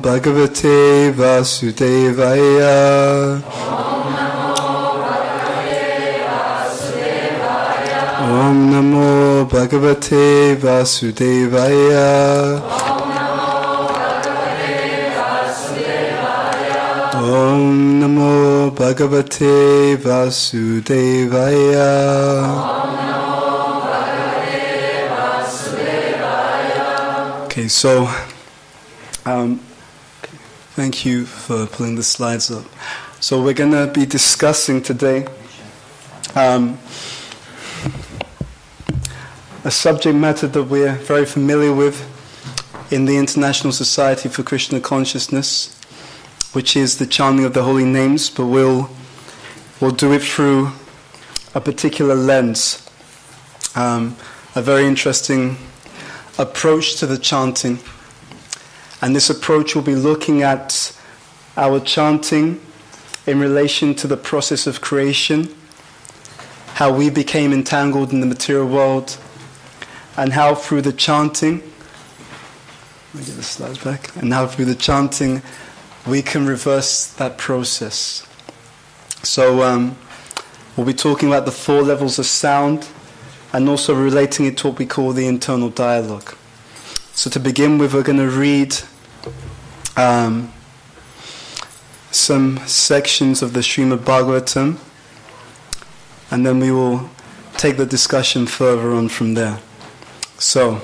Bhagavate Vasudevaya. Om Namo Bhagavate Vasudevaya. Om Namo Bhagavate Vasudevaya. Okay, so um, thank you for pulling the slides up. So we're going to be discussing today um, a subject matter that we're very familiar with in the International Society for Krishna Consciousness, which is the chanting of the holy names, but we'll we'll do it through a particular lens, um, a very interesting approach to the chanting. And this approach will be looking at our chanting in relation to the process of creation, how we became entangled in the material world, and how through the chanting, let me get the slides back, and how through the chanting we can reverse that process. So um, we'll be talking about the four levels of sound and also relating it to what we call the internal dialogue. So, to begin with, we're going to read um, some sections of the Srimad Bhagavatam, and then we will take the discussion further on from there. So,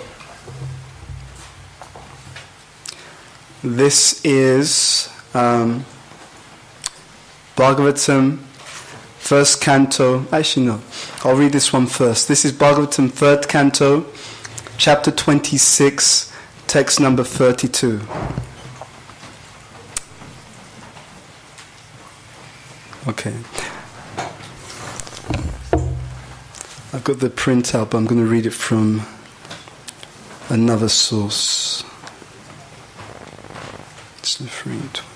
this is um, Bhagavatam first canto. Actually, no. I'll read this one first. This is Bhagavatam, third canto, chapter 26, text number 32. Okay. I've got the printout, but I'm going to read it from another source. It's the 326.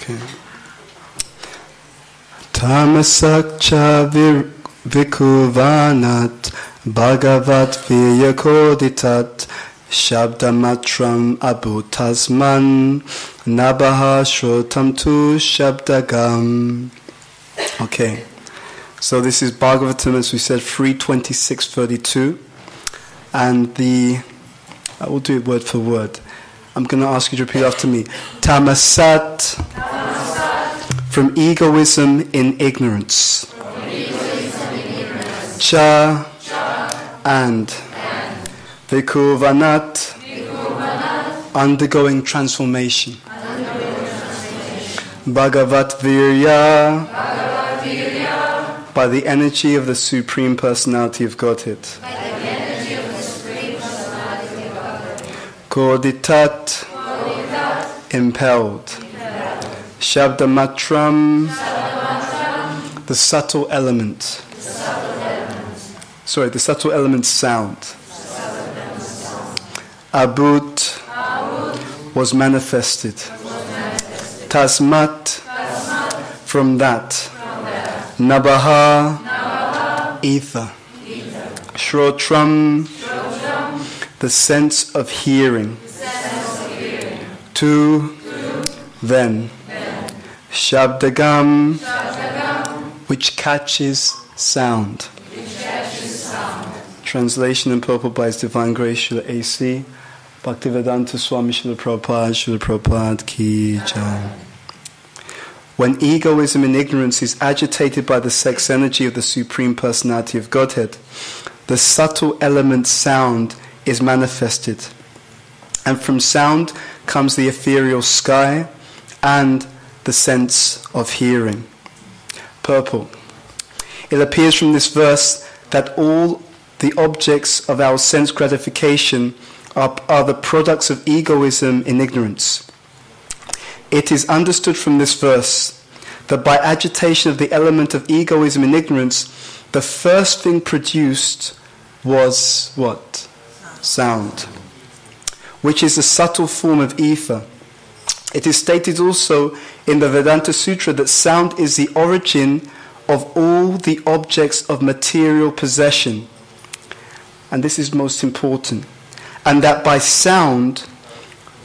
Okay. Tamasakcha vir- vikuvanat bhagavat vyakoditat shabdamatram abhutasman nabaha shrotam tu shabdagam. Okay. So this is Bhagavatam, as we said, 326.32. And the, I will do it word for word. I'm going to ask you to repeat after me. Tamasat, from egoism in ignorance. Cha, and. Vikuvanat, undergoing transformation. Bhagavat Virya, by the energy of the Supreme Personality of Godhead. Koditat, impelled. Shabdamatram, the subtle element. Sorry, the subtle element sound. Abut was manifested. Tasmat, from that. Nabaha, ether. Shrotram, the sense of hearing. To, then. Shabdagam, which catches sound. Translation and purport by His Divine Grace, Srila A.C. Bhaktivedanta Swami Srila Prabhupada, Srila Prabhupada Ki Jai. When egoism and ignorance is agitated by the sex energy of the Supreme Personality of Godhead, the subtle element sound is manifested. And from sound comes the ethereal sky and the sense of hearing. Purport. It appears from this verse that all the objects of our sense gratification are, are the products of egoism in ignorance. it is understood from this verse that by agitation of the element of egoism in ignorance, the first thing produced was what? Sound, which is a subtle form of ether. It is stated also in the Vedanta Sutra that sound is the origin of all the objects of material possession. And this is most important. And that by sound,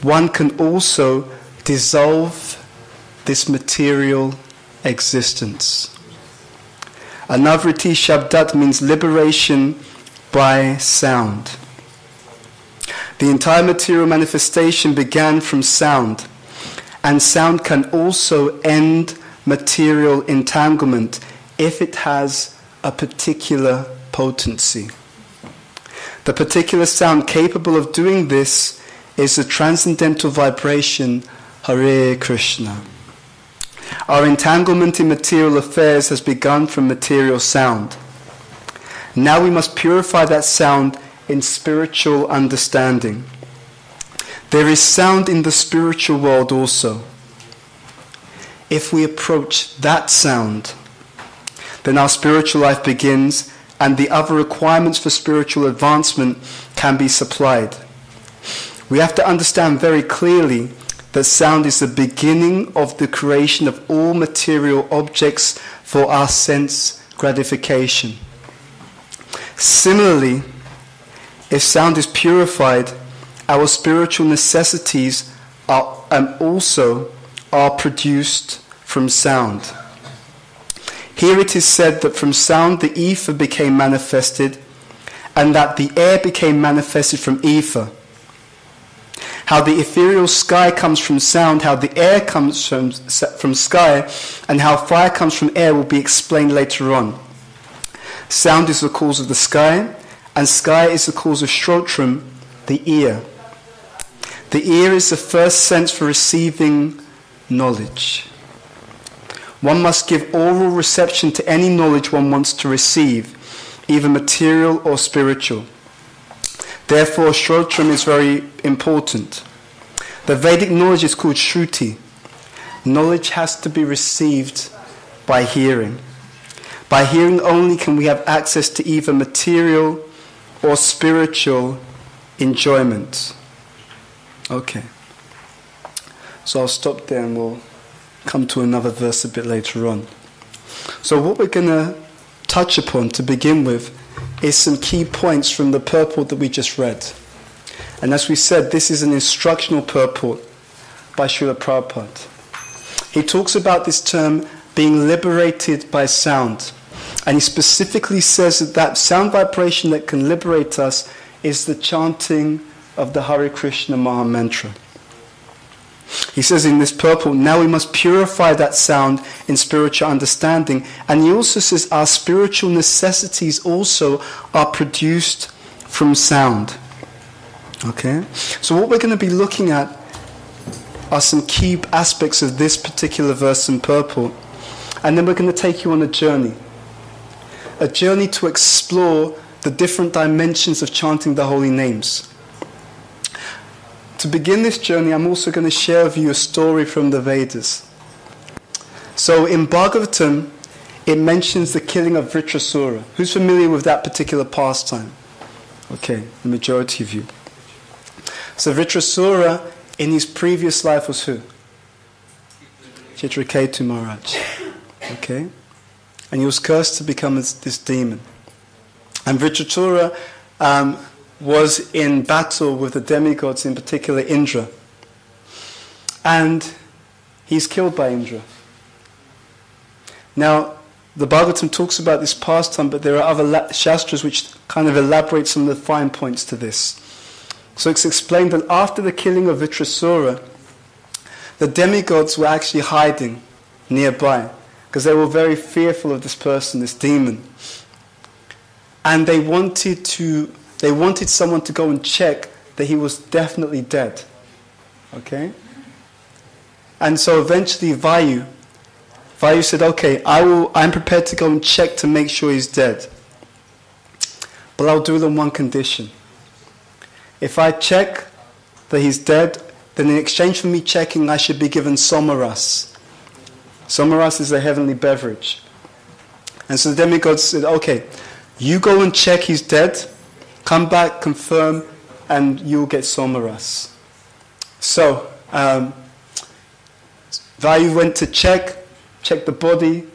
one can also dissolve this material existence. Anavriti Shabdat means liberation by sound. The entire material manifestation began from sound, and sound can also end material entanglement if it has a particular potency. The particular sound capable of doing this is the transcendental vibration Hare Krishna. Our entanglement in material affairs has begun from material sound. Now we must purify that sound in spiritual understanding. There is sound in the spiritual world also. If we approach that sound, then our spiritual life begins and the other requirements for spiritual advancement can be supplied. We have to understand very clearly that sound is the beginning of the creation of all material objects for our sense gratification. Similarly, if sound is purified, our spiritual necessities are um, also are produced from sound. Here it is said that from sound the ether became manifested, and that the air became manifested from ether. How the ethereal sky comes from sound, how the air comes from, from sky, and how fire comes from air will be explained later on. Sound is the cause of the sky, and sky is the cause of Shrotram, the ear. The ear is the first sense for receiving knowledge. One must give oral reception to any knowledge one wants to receive, either material or spiritual. Therefore, Shrotram is very important. The Vedic knowledge is called Shruti. Knowledge has to be received by hearing. By hearing only can we have access to either material or spiritual enjoyment. Okay. So I'll stop there and we'll come to another verse a bit later on. So, what we're going to touch upon to begin with is some key points from the purport that we just read. And as we said, this is an instructional purport by Srila Prabhupada. He talks about this term being liberated by sound. And he specifically says that that sound vibration that can liberate us is the chanting of the Hare Krishna Maha Mantra. He says in this purport, now we must purify that sound in spiritual understanding. And he also says our spiritual necessities also are produced from sound. Okay? So, what we're going to be looking at are some key aspects of this particular verse in purport. And then we're going to take you on a journey. A journey to explore the different dimensions of chanting the holy names. To begin this journey, I'm also going to share with you a story from the Vedas. So in Bhagavatam, it mentions the killing of Vritrasura. Who's familiar with that particular pastime? Okay, the majority of you. So Vritrasura, in his previous life, was who? Chitraketu Maharaj. Okay? And he was cursed to become this, this demon. And Vritrasura um, was in battle with the demigods, in particular Indra. And he's killed by Indra. Now, the Bhagavatam talks about this pastime, but there are other shastras which kind of elaborate some of the fine points to this. So it's explained that after the killing of Vritrasura, the demigods were actually hiding nearby because they were very fearful of this person, this demon. And they wanted to they wanted someone to go and check that he was definitely dead. Okay? And so eventually Vayu, Vayu said, okay, I will, I'm prepared to go and check to make sure he's dead. But I'll do it on one condition. If I check that he's dead then in exchange for me checking, I should be given somaras. Somaras is a heavenly beverage. And so the demigod said, okay, you go and check he's dead, come back, confirm, and you'll get somaras. So, um, Vayu went to check, checked the body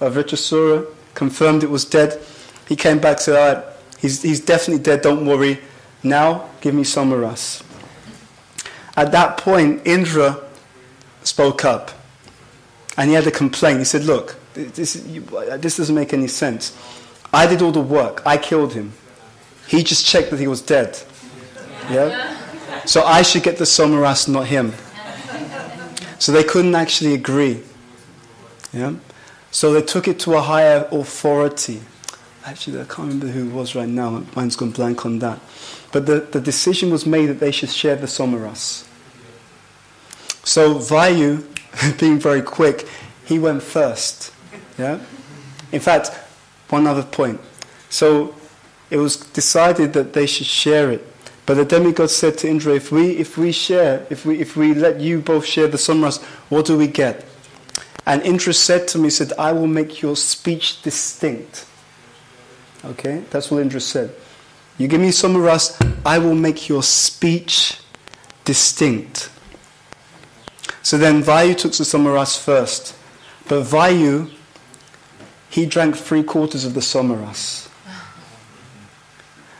of Vritrasura, confirmed it was dead. He came back and said, all right, he's, he's definitely dead, don't worry. Now, give me somaras. At that point, Indra spoke up. And he had a complaint. He said, Look, this, this doesn't make any sense. I did all the work, I killed him. He just checked that he was dead. Yeah? So I should get the somaras, not him. So they couldn't actually agree. Yeah? So they took it to a higher authority. Actually, I can't remember who it was right now. My mind's gone blank on that. But the, the decision was made that they should share the somaras. So Vayu, being very quick, he went first. Yeah? In fact, one other point. So it was decided that they should share it. But the demigod said to Indra, if we, if we share, if we, if we let you both share the somaras, what do we get? And Indra said to me, said, I will make your speech distinct. Okay? That's what Indra said. You give me somaras, I will make your speech distinct. So then Vayu took the somaras first. But Vayu, he drank three quarters of the somaras.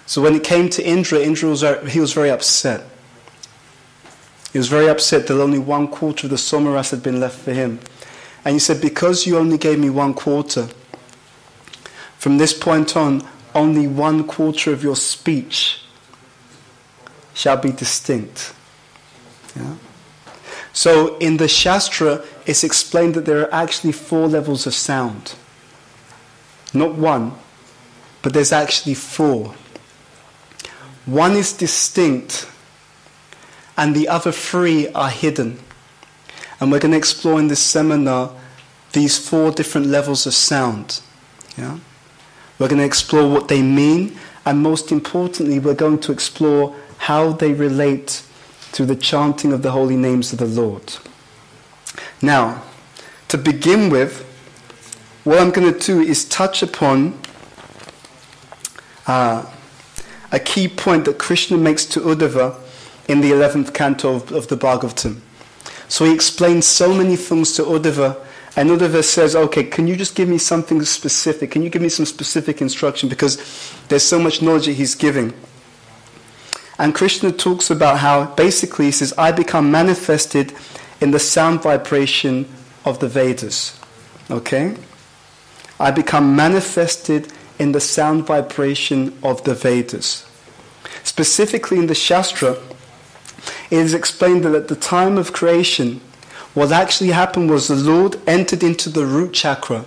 So when it came to Indra, Indra was, he was very upset. He was very upset that only one quarter of the somaras had been left for him. And he said, Because you only gave me one quarter, from this point on, only one quarter of your speech shall be distinct. Yeah? So in the Shastra, it's explained that there are actually four levels of sound. Not one, but there's actually four. One is distinct, and the other three are hidden. And we're going to explore in this seminar these four different levels of sound. Yeah? We're going to explore what they mean, and most importantly, we're going to explore how they relate to the chanting of the holy names of the Lord. Now, to begin with, what I'm going to do is touch upon uh, a key point that Krishna makes to Uddhava in the 11th canto of, of the Bhagavatam. So he explains so many things to Uddhava, and Uddhava says, okay, can you just give me something specific? Can you give me some specific instruction? Because there's so much knowledge that he's giving. And Krishna talks about how basically he says, I become manifested in the sound vibration of the Vedas. Okay? I become manifested in the sound vibration of the Vedas. Specifically in the Shastra, it is explained that at the time of creation, what actually happened was the Lord entered into the root chakra.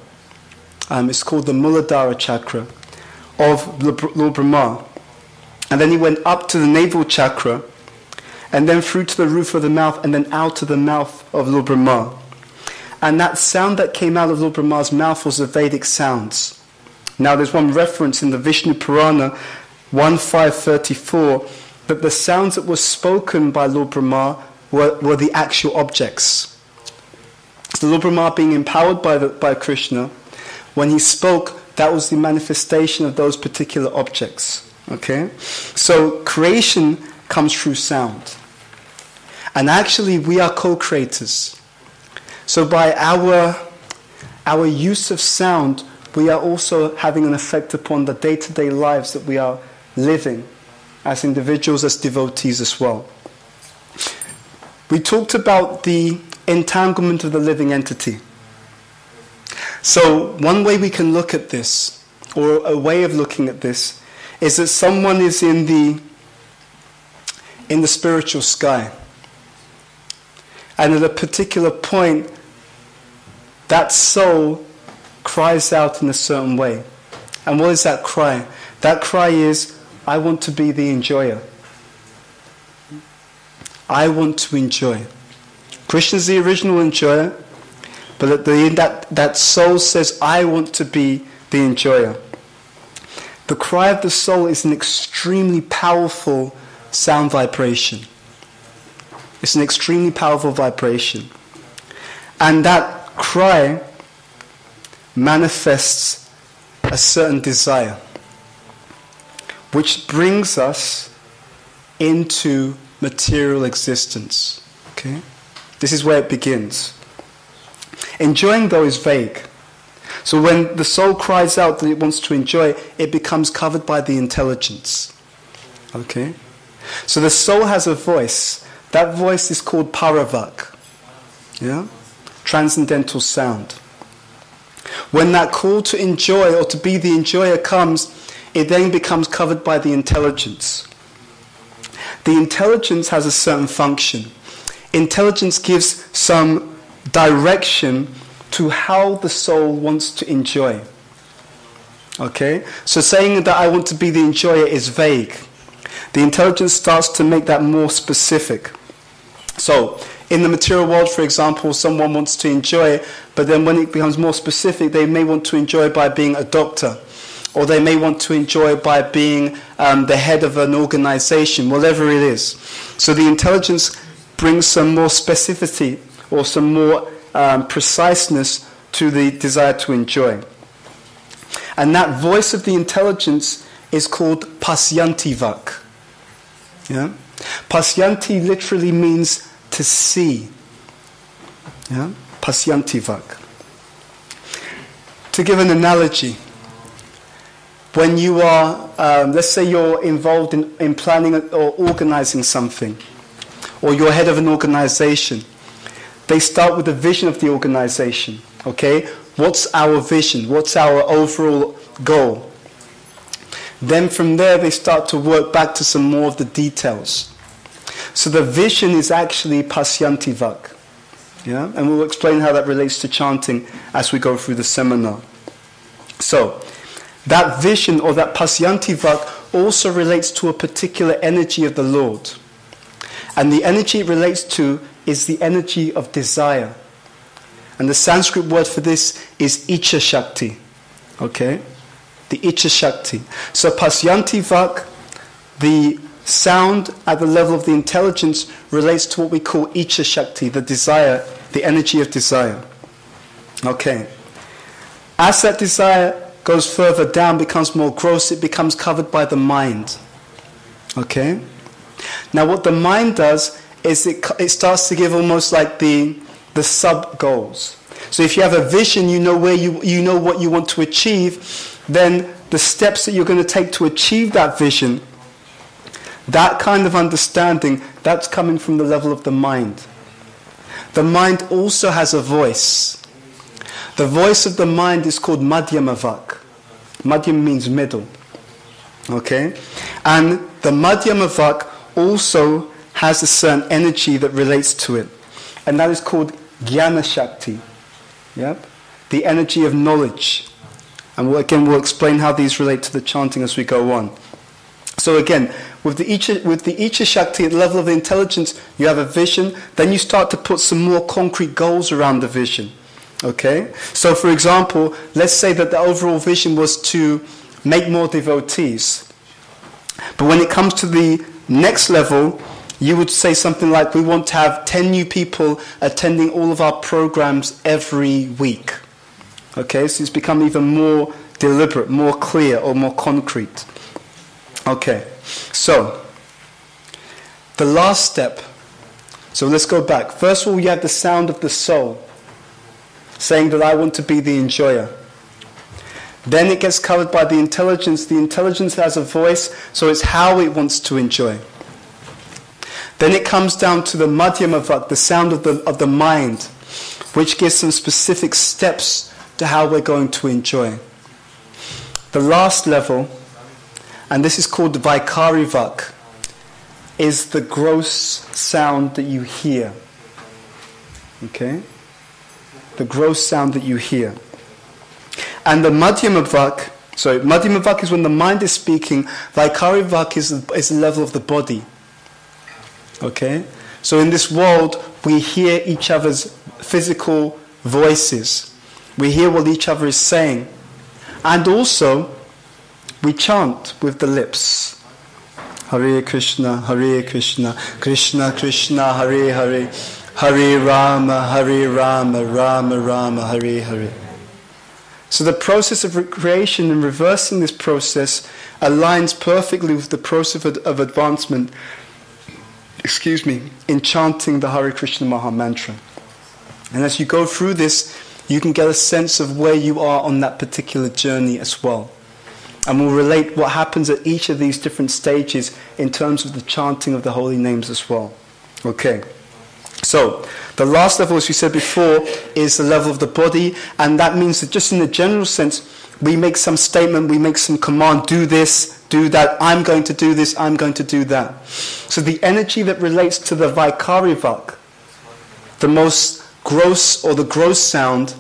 Um, it's called the Muladhara chakra of Lord Brahma. And then he went up to the navel chakra, and then through to the roof of the mouth, and then out to the mouth of Lord Brahma. And that sound that came out of Lord Brahma's mouth was the Vedic sounds. Now, there's one reference in the Vishnu Purana 1534 that the sounds that were spoken by Lord Brahma were, were the actual objects. So, Lord Brahma being empowered by, the, by Krishna, when he spoke, that was the manifestation of those particular objects. Okay? So creation comes through sound. And actually, we are co creators. So by our, our use of sound, we are also having an effect upon the day to day lives that we are living as individuals, as devotees as well. We talked about the entanglement of the living entity. So, one way we can look at this, or a way of looking at this, is that someone is in the in the spiritual sky. And at a particular point, that soul cries out in a certain way. And what is that cry? That cry is, I want to be the enjoyer. I want to enjoy. Krishna is the original enjoyer, but at the end, that, that soul says, I want to be the enjoyer. The cry of the soul is an extremely powerful sound vibration. It's an extremely powerful vibration. And that cry manifests a certain desire, which brings us into material existence. Okay? This is where it begins. Enjoying, though, is vague. So when the soul cries out that it wants to enjoy, it becomes covered by the intelligence. Okay? So the soul has a voice. That voice is called paravak. Yeah? Transcendental sound. When that call to enjoy or to be the enjoyer comes, it then becomes covered by the intelligence. The intelligence has a certain function. Intelligence gives some direction to how the soul wants to enjoy. Okay? So saying that I want to be the enjoyer is vague. The intelligence starts to make that more specific. So, in the material world, for example, someone wants to enjoy, it, but then when it becomes more specific, they may want to enjoy by being a doctor, or they may want to enjoy by being um, the head of an organization, whatever it is. So the intelligence brings some more specificity or some more um, preciseness to the desire to enjoy. And that voice of the intelligence is called pasyantivak. Yeah? Pasyanti literally means to see. Yeah? Pasyantivak. To give an analogy, when you are, um, let's say you're involved in, in planning or organizing something, or you're head of an organization, they start with the vision of the organization. Okay? What's our vision? What's our overall goal? Then from there, they start to work back to some more of the details. So the vision is actually pasyantivak. Yeah? And we'll explain how that relates to chanting as we go through the seminar. So, that vision or that pasyantivak also relates to a particular energy of the Lord. And the energy it relates to is the energy of desire. And the Sanskrit word for this is Icha Shakti. Okay? The Icha Shakti. So Pasyantivak, the sound at the level of the intelligence, relates to what we call Icha Shakti, the desire, the energy of desire. Okay. As that desire goes further down, becomes more gross, it becomes covered by the mind. Okay? Now, what the mind does is it, it starts to give almost like the, the sub goals. So if you have a vision, you know where you, you know what you want to achieve, then the steps that you're going to take to achieve that vision, that kind of understanding, that's coming from the level of the mind. The mind also has a voice. The voice of the mind is called Madhyamavak. Madhyam means middle. Okay? And the Madhyamavak also has a certain energy that relates to it. And that is called Jnana Shakti. Yep? The energy of knowledge. And we'll, again, we'll explain how these relate to the chanting as we go on. So again, with the Icha, with the Icha Shakti level of intelligence, you have a vision. Then you start to put some more concrete goals around the vision. Okay? So for example, let's say that the overall vision was to make more devotees. But when it comes to the next level, you would say something like, we want to have 10 new people attending all of our programs every week. Okay, so it's become even more deliberate, more clear, or more concrete. Okay, so the last step. So let's go back. First of all, you have the sound of the soul saying that I want to be the enjoyer. Then it gets covered by the intelligence. The intelligence has a voice, so it's how it wants to enjoy. Then it comes down to the madhyamavak, uh, the sound of the, of the mind, which gives some specific steps to how we're going to enjoy. The last level, and this is called the Vaikarivak, is the gross sound that you hear. Okay? The gross sound that you hear. And the Madhyamavak, sorry, Madhyamavak is when the mind is speaking, Vaikarivak is, is the level of the body. Okay? So in this world, we hear each other's physical voices. We hear what each other is saying. And also, we chant with the lips. Hare Krishna, Hare Krishna, Krishna Krishna, Hare Hare, Hare Rama, Hare Rama, Rama Rama, Hare Hare. So the process of creation and reversing this process aligns perfectly with the process of advancement, excuse me, in chanting the Hare Krishna Maha Mantra. And as you go through this, you can get a sense of where you are on that particular journey as well. And we'll relate what happens at each of these different stages in terms of the chanting of the holy names as well. Okay. So, the last level, as we said before, is the level of the body, and that means that just in the general sense, we make some statement, we make some command, do this, do that, I'm going to do this, I'm going to do that. So the energy that relates to the Vaikarivak, the most gross or the gross sound,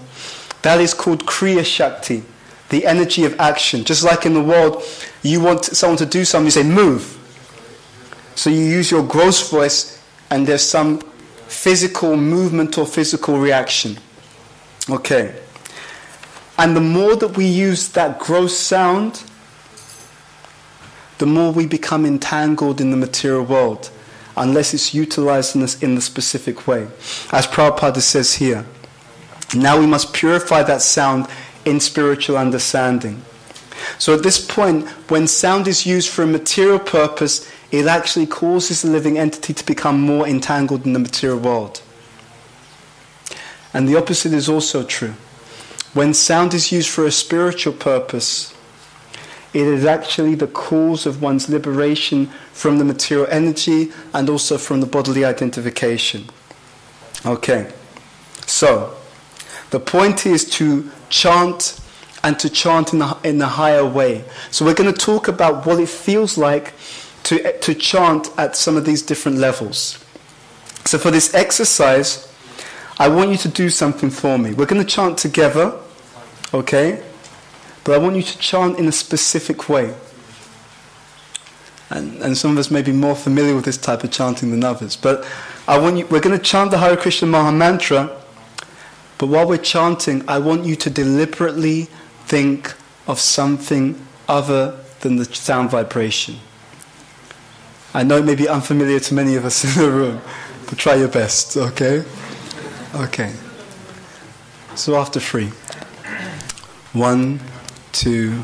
that is called Kriya Shakti the energy of action. Just like in the world, you want someone to do something, you say, move. So you use your gross voice, and there's some physical movement or physical reaction. Okay. And the more that we use that gross sound, the more we become entangled in the material world, unless it's utilized in, this, in the specific way. As Prabhupada says here, now we must purify that sound in spiritual understanding. So at this point, when sound is used for a material purpose, it actually causes the living entity to become more entangled in the material world. And the opposite is also true. When sound is used for a spiritual purpose, it is actually the cause of one's liberation from the material energy and also from the bodily identification. Okay, so the point is to chant and to chant in a, in a higher way. So we're going to talk about what it feels like to, to chant at some of these different levels. So for this exercise, I want you to do something for me. We're going to chant together, okay? But I want you to chant in a specific way. And, and some of us may be more familiar with this type of chanting than others. But I want you, we're going to chant the Hare Krishna Maha Mantra but while we're chanting, I want you to deliberately think of something other than the sound vibration. I know it may be unfamiliar to many of us in the room, but try your best, okay? Okay. So after three. One, two,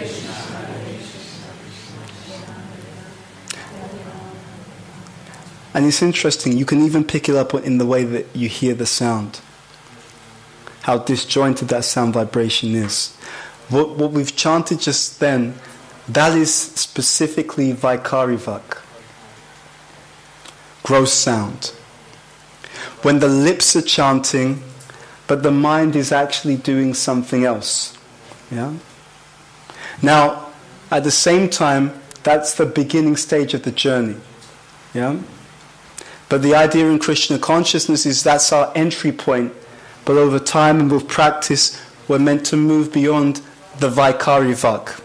And it's interesting, you can even pick it up in the way that you hear the sound how disjointed that sound vibration is. What, what we've chanted just then, that is specifically Vaikarivak, gross sound. When the lips are chanting, but the mind is actually doing something else. Yeah? Now, at the same time, that's the beginning stage of the journey. Yeah? But the idea in Krishna consciousness is that's our entry point but over time and with practice, we're meant to move beyond the Vaikari Vak.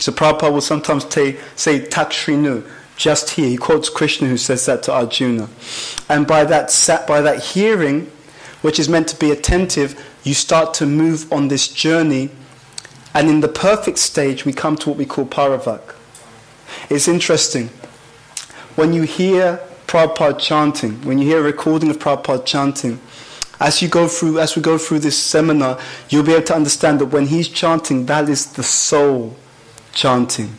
So Prabhupada will sometimes t- say Takshrinu, just here. He quotes Krishna who says that to Arjuna. And by that, by that hearing, which is meant to be attentive, you start to move on this journey. And in the perfect stage, we come to what we call Paravak. It's interesting. When you hear Prabhupada chanting, when you hear a recording of Prabhupada chanting, as you go through, as we go through this seminar, you'll be able to understand that when he's chanting, that is the soul chanting.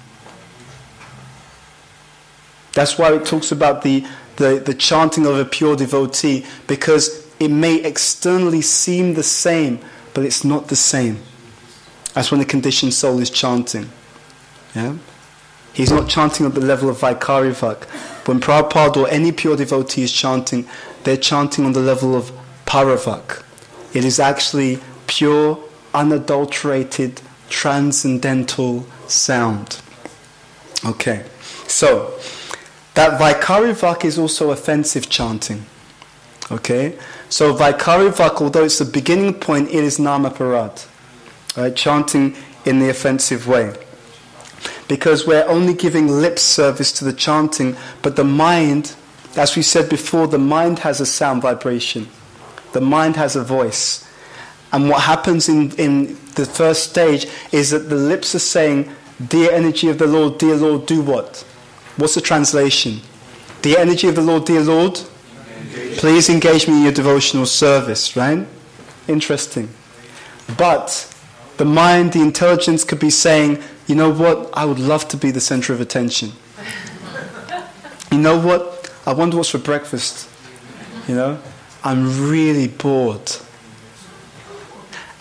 That's why it talks about the, the, the chanting of a pure devotee, because it may externally seem the same, but it's not the same as when the conditioned soul is chanting. Yeah? He's not chanting at the level of Vaikarivak. When Prabhupada or any pure devotee is chanting, they're chanting on the level of paravak. It is actually pure, unadulterated, transcendental sound. Okay, so that Vaikarivak is also offensive chanting. Okay? So Vaikari Vak, although it's the beginning point, it is Namaparat. Right? Chanting in the offensive way. Because we're only giving lip service to the chanting, but the mind, as we said before, the mind has a sound vibration. The mind has a voice. And what happens in, in the first stage is that the lips are saying, Dear energy of the Lord, dear Lord, do what? What's the translation? The energy of the Lord, dear Lord, please engage me in your devotional service, right? Interesting. But the mind, the intelligence could be saying, you know what, I would love to be the center of attention. you know what, I wonder what's for breakfast. You know, I'm really bored.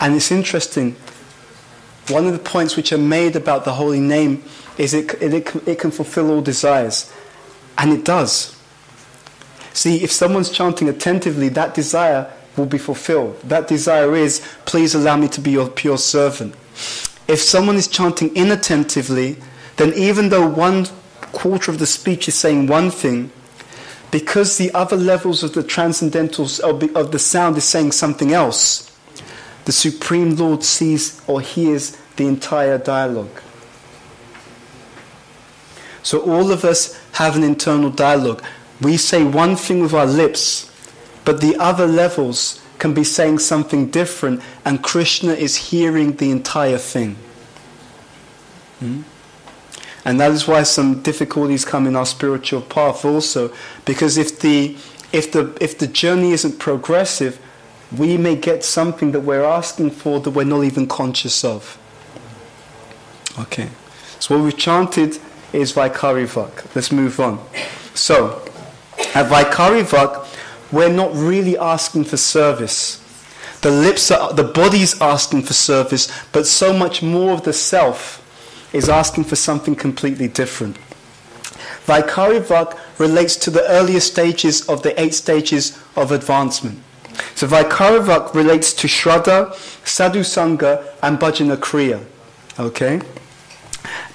And it's interesting. One of the points which are made about the holy name is it, it, it can fulfill all desires. And it does. See, if someone's chanting attentively, that desire will be fulfilled. That desire is, please allow me to be your pure servant. If someone is chanting inattentively, then even though one quarter of the speech is saying one thing, because the other levels of the transcendentals of the sound is saying something else, the Supreme Lord sees or hears the entire dialogue. So all of us have an internal dialogue. We say one thing with our lips, but the other levels can be saying something different, and Krishna is hearing the entire thing. Hmm? And that is why some difficulties come in our spiritual path also, because if the, if the, if the journey isn't progressive, we may get something that we're asking for that we're not even conscious of. Okay. So what we've chanted is Vaikari Vak. Let's move on. So, at Vaikari Vak, we're not really asking for service. The lips are, the body's asking for service, but so much more of the self is asking for something completely different. Vaikari Vak relates to the earlier stages of the eight stages of advancement. So Vaikari Vak relates to Shraddha, Sadhu Sangha, and Bhajana Kriya. Okay?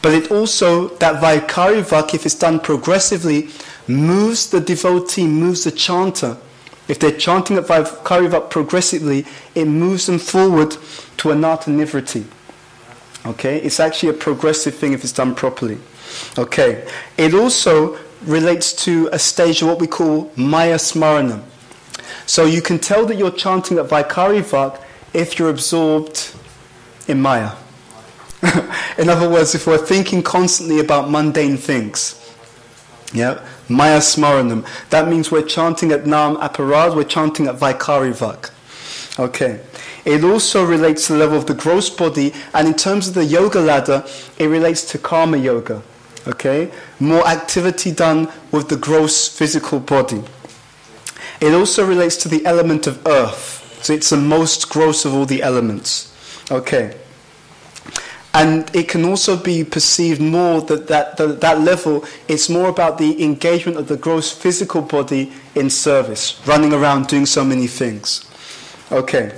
But it also, that Vaikari Vak, if it's done progressively, moves the devotee, moves the chanter. If they're chanting at Vaikari Vak progressively, it moves them forward to Anartha Nivriti. Okay? It's actually a progressive thing if it's done properly. Okay. It also relates to a stage of what we call Maya Smaranam. So you can tell that you're chanting at Vaikari Vak if you're absorbed in Maya. in other words, if we're thinking constantly about mundane things. Yeah, Maya Smaranam. That means we're chanting at Nam Aparad, we're chanting at Vaikari Vak. Okay. It also relates to the level of the gross body, and in terms of the yoga ladder, it relates to karma yoga. Okay? More activity done with the gross physical body. It also relates to the element of earth. So it's the most gross of all the elements. Okay. And it can also be perceived more that that, that, that level, it's more about the engagement of the gross physical body in service, running around doing so many things. Okay.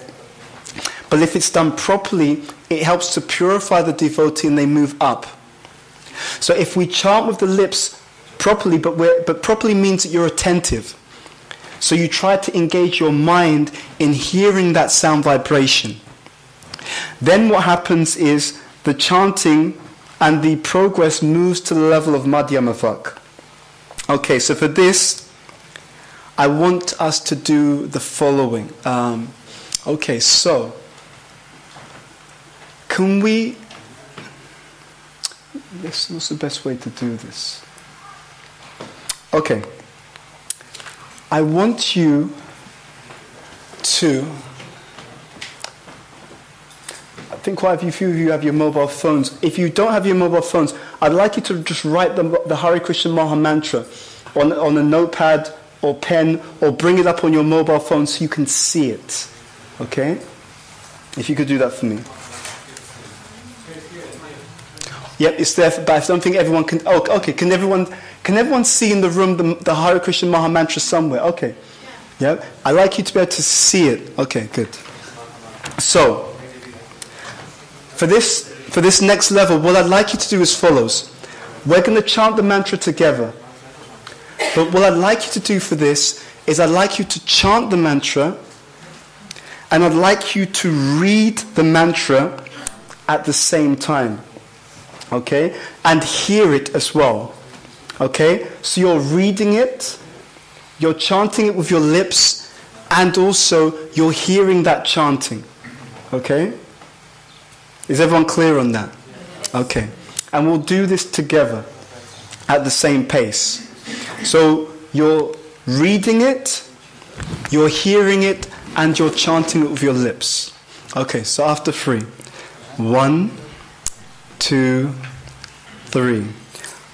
But if it's done properly, it helps to purify the devotee and they move up. So if we chant with the lips properly, but, but properly means that you're attentive. So you try to engage your mind in hearing that sound vibration. Then what happens is the chanting and the progress moves to the level of Madhyamavak. Okay, so for this, I want us to do the following. Um, okay, so can we? This, what's the best way to do this? Okay. I want you to. I think quite a few of you have your mobile phones. If you don't have your mobile phones, I'd like you to just write the, the Hare Krishna Maha Mantra on, on a notepad or pen or bring it up on your mobile phone so you can see it. Okay? If you could do that for me. Yep, it's there, but I don't think everyone can. Oh, okay. Can everyone can everyone see in the room the, the Hare Krishna Maha Mantra somewhere? Okay. Yep. I'd like you to be able to see it. Okay, good. So, for this for this next level, what I'd like you to do is follows. We're going to chant the mantra together. But what I'd like you to do for this is I'd like you to chant the mantra and I'd like you to read the mantra at the same time. Okay? And hear it as well. Okay? So you're reading it, you're chanting it with your lips, and also you're hearing that chanting. Okay? Is everyone clear on that? Okay. And we'll do this together at the same pace. So you're reading it, you're hearing it, and you're chanting it with your lips. Okay, so after three. One, two, three.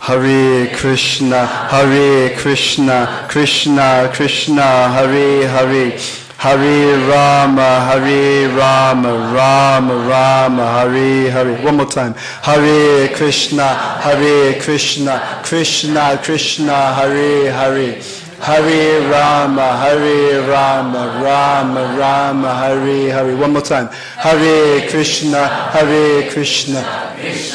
Hare Krishna, Hare Krishna, Krishna Krishna, Hare Hare. Hare Rama, Hare Rama, Rama Rama, Hare Hare. One more time. Hare Krishna, Hare Krishna, Krishna Krishna, Hare Hare. Hare Rama, Hare Rama, Rama Rama, Hare Hare. One more time. Hare Krishna, Hare Krishna,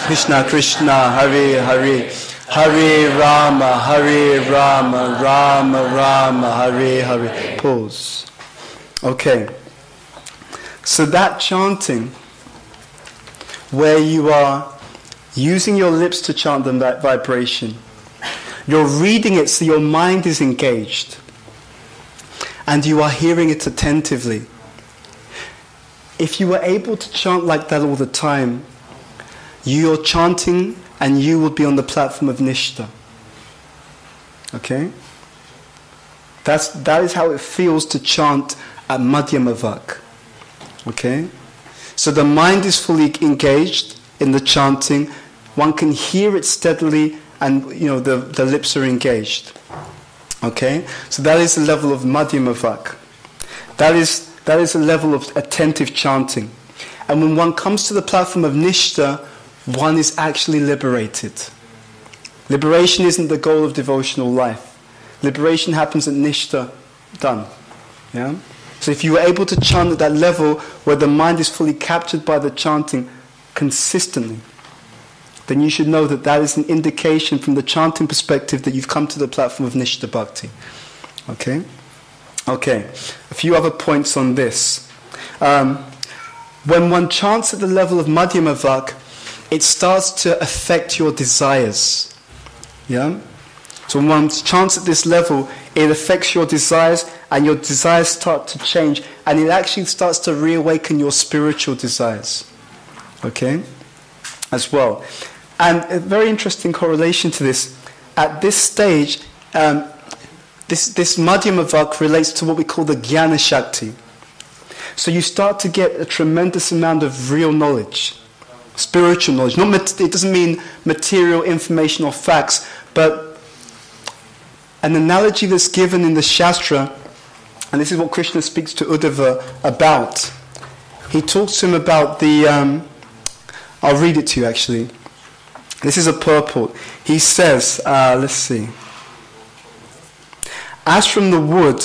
Krishna Krishna, Hare Hare. Hare Rama, Hare Rama, Rama Rama, Hare Hare. Pause. Okay. So that chanting, where you are using your lips to chant the vibration, you're reading it so your mind is engaged, and you are hearing it attentively. If you were able to chant like that all the time, you're chanting and you will be on the platform of Nishta. Okay? That's, that is how it feels to chant at. Okay? So the mind is fully engaged in the chanting. One can hear it steadily and you know the, the lips are engaged. Okay? So that is the level of Madhyamavak. That is that is a level of attentive chanting. And when one comes to the platform of Nishta, one is actually liberated. Liberation isn't the goal of devotional life. Liberation happens at Nishta, done. Yeah? So if you are able to chant at that level where the mind is fully captured by the chanting consistently, then you should know that that is an indication from the chanting perspective that you've come to the platform of Nishta Bhakti. Okay? Okay. A few other points on this. Um, when one chants at the level of Madhyamavak, it starts to affect your desires. Yeah? So when one chants at this level, it affects your desires and your desires start to change and it actually starts to reawaken your spiritual desires. Okay? As well. And a very interesting correlation to this. At this stage, um, this, this Madhyamavak relates to what we call the Jnana Shakti. So you start to get a tremendous amount of real knowledge, spiritual knowledge. Not, it doesn't mean material information or facts, but an analogy that's given in the Shastra and this is what Krishna speaks to Uddhava about. He talks to him about the. Um, I'll read it to you actually. This is a purport. He says, uh, let's see. As from the wood,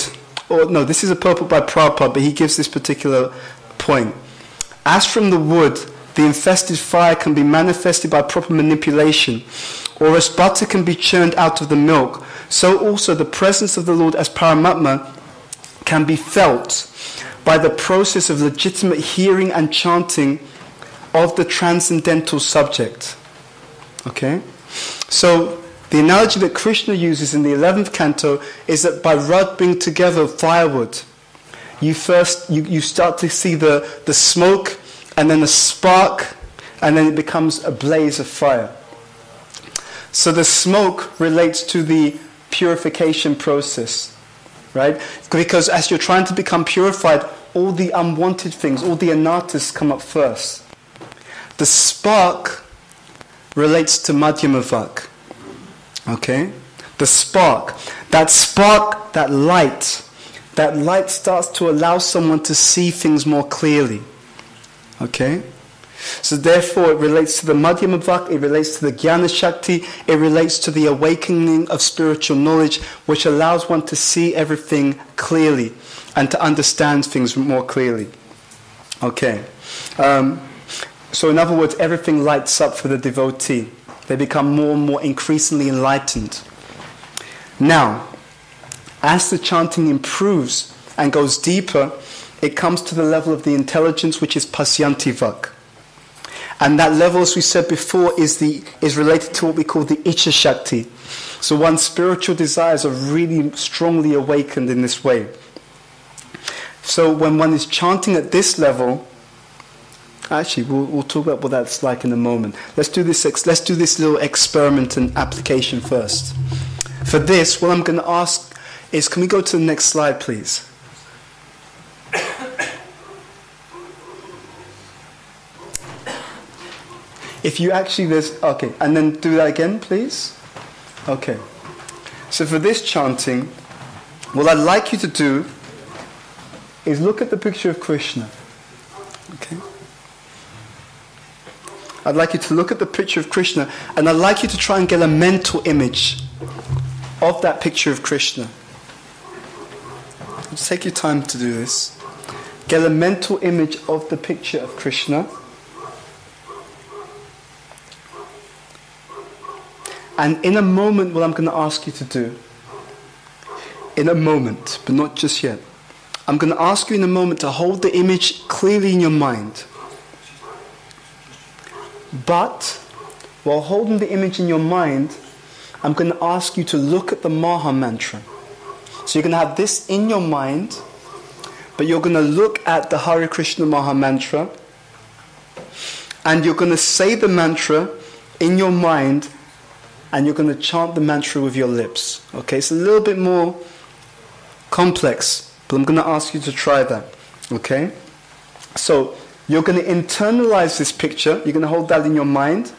or no, this is a purport by Prabhupada, but he gives this particular point. As from the wood, the infested fire can be manifested by proper manipulation, or as butter can be churned out of the milk, so also the presence of the Lord as Paramatma can be felt by the process of legitimate hearing and chanting of the transcendental subject. Okay? So, the analogy that Krishna uses in the 11th canto is that by rubbing together firewood, you first you, you start to see the, the smoke and then the spark and then it becomes a blaze of fire. So the smoke relates to the purification process right? Because as you're trying to become purified, all the unwanted things, all the anarthas come up first. The spark relates to Madhyamavak. Okay? The spark. That spark, that light, that light starts to allow someone to see things more clearly. Okay? So therefore, it relates to the Madhyamavak, it relates to the Jnana Shakti, it relates to the awakening of spiritual knowledge, which allows one to see everything clearly and to understand things more clearly. Okay. Um, so, in other words, everything lights up for the devotee. They become more and more increasingly enlightened. Now, As the chanting improves and goes deeper, it comes to the level of the intelligence which is pasyantivak. And that level, as we said before, is, the, is related to what we call the Icha Shakti. So one's spiritual desires are really strongly awakened in this way. So when one is chanting at this level, actually, we'll, we'll talk about what that's like in a moment. Let's do this. Let's do this little experiment and application first. For this, what I'm going to ask is, can we go to the next slide, please? If you actually there's okay, and then do that again, please. Okay. So for this chanting, what I'd like you to do is look at the picture of Krishna. Okay? I'd like you to look at the picture of Krishna and I'd like you to try and get a mental image of that picture of Krishna. Just take your time to do this. Get a mental image of the picture of Krishna. And in a moment, what I'm going to ask you to do, in a moment, but not just yet, I'm going to ask you in a moment to hold the image clearly in your mind. But while holding the image in your mind, I'm going to ask you to look at the Maha Mantra. So you're going to have this in your mind, but you're going to look at the Hare Krishna Maha Mantra, and you're going to say the mantra in your mind, and you're going to chant the mantra with your lips. Okay, it's a little bit more complex but I'm going to ask you to try that. Okay? So, you're going to internalize this picture. You're going to hold that in your mind.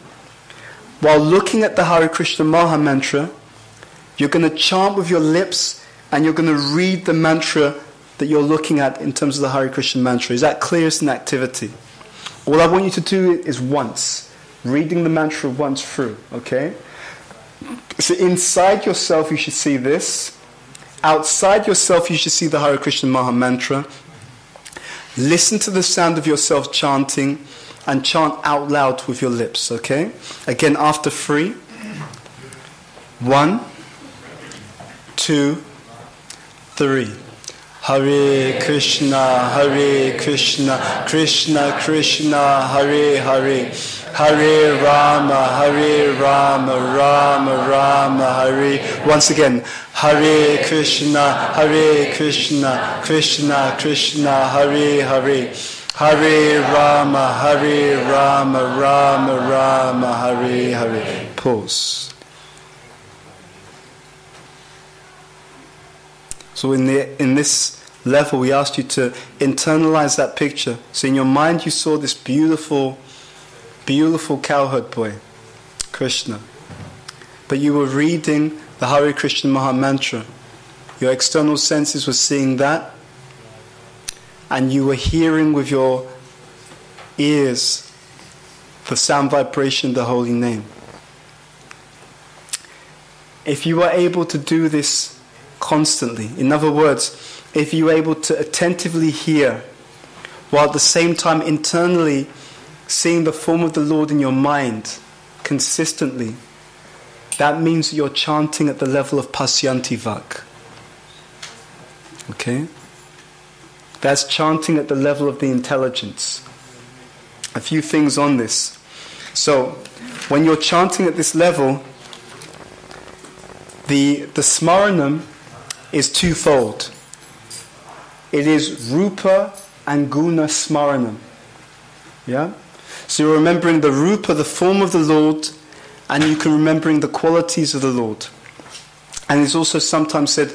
While looking at the Hare Krishna Maha Mantra, you're going to chant with your lips and you're going to read the mantra that you're looking at in terms of the Hare Krishna mantra. Is that clear as an activity? All I want you to do is once, reading the mantra once through, okay? So inside yourself, you should see this. Outside yourself, you should see the Hare Krishna Maha Mantra. Listen to the sound of yourself chanting and chant out loud with your lips, okay? Again, after three. One, two, three. Hare Krishna, Hare Krishna, Krishna Krishna, Hare Hare. Hare Rama, Hare Rama, Rama Rama, Hare. Once again, Hare Krishna, Hare Krishna, Krishna Krishna, Hare Hare. Hare Rama, Hare Rama, Rama Rama, Hare Hare. Pause. So in the in this level, we asked you to internalize that picture. So in your mind, you saw this beautiful beautiful cowherd boy, Krishna. But you were reading the Hare Krishna Maha Mantra. Your external senses were seeing that, and you were hearing with your ears the sound vibration the holy name. If you are able to do this constantly, in other words, if you are able to attentively hear, while at the same time internally seeing the form of the Lord in your mind consistently, that means you're chanting at the level of Pasyantivak. Okay? That's chanting at the level of the intelligence. A few things on this. So, when you're chanting at this level, the, the smaranam is twofold. It is rupa and guna smaranam. Yeah? So you're remembering the rupa, the form of the Lord, and you can remembering the qualities of the Lord. And it's also sometimes said,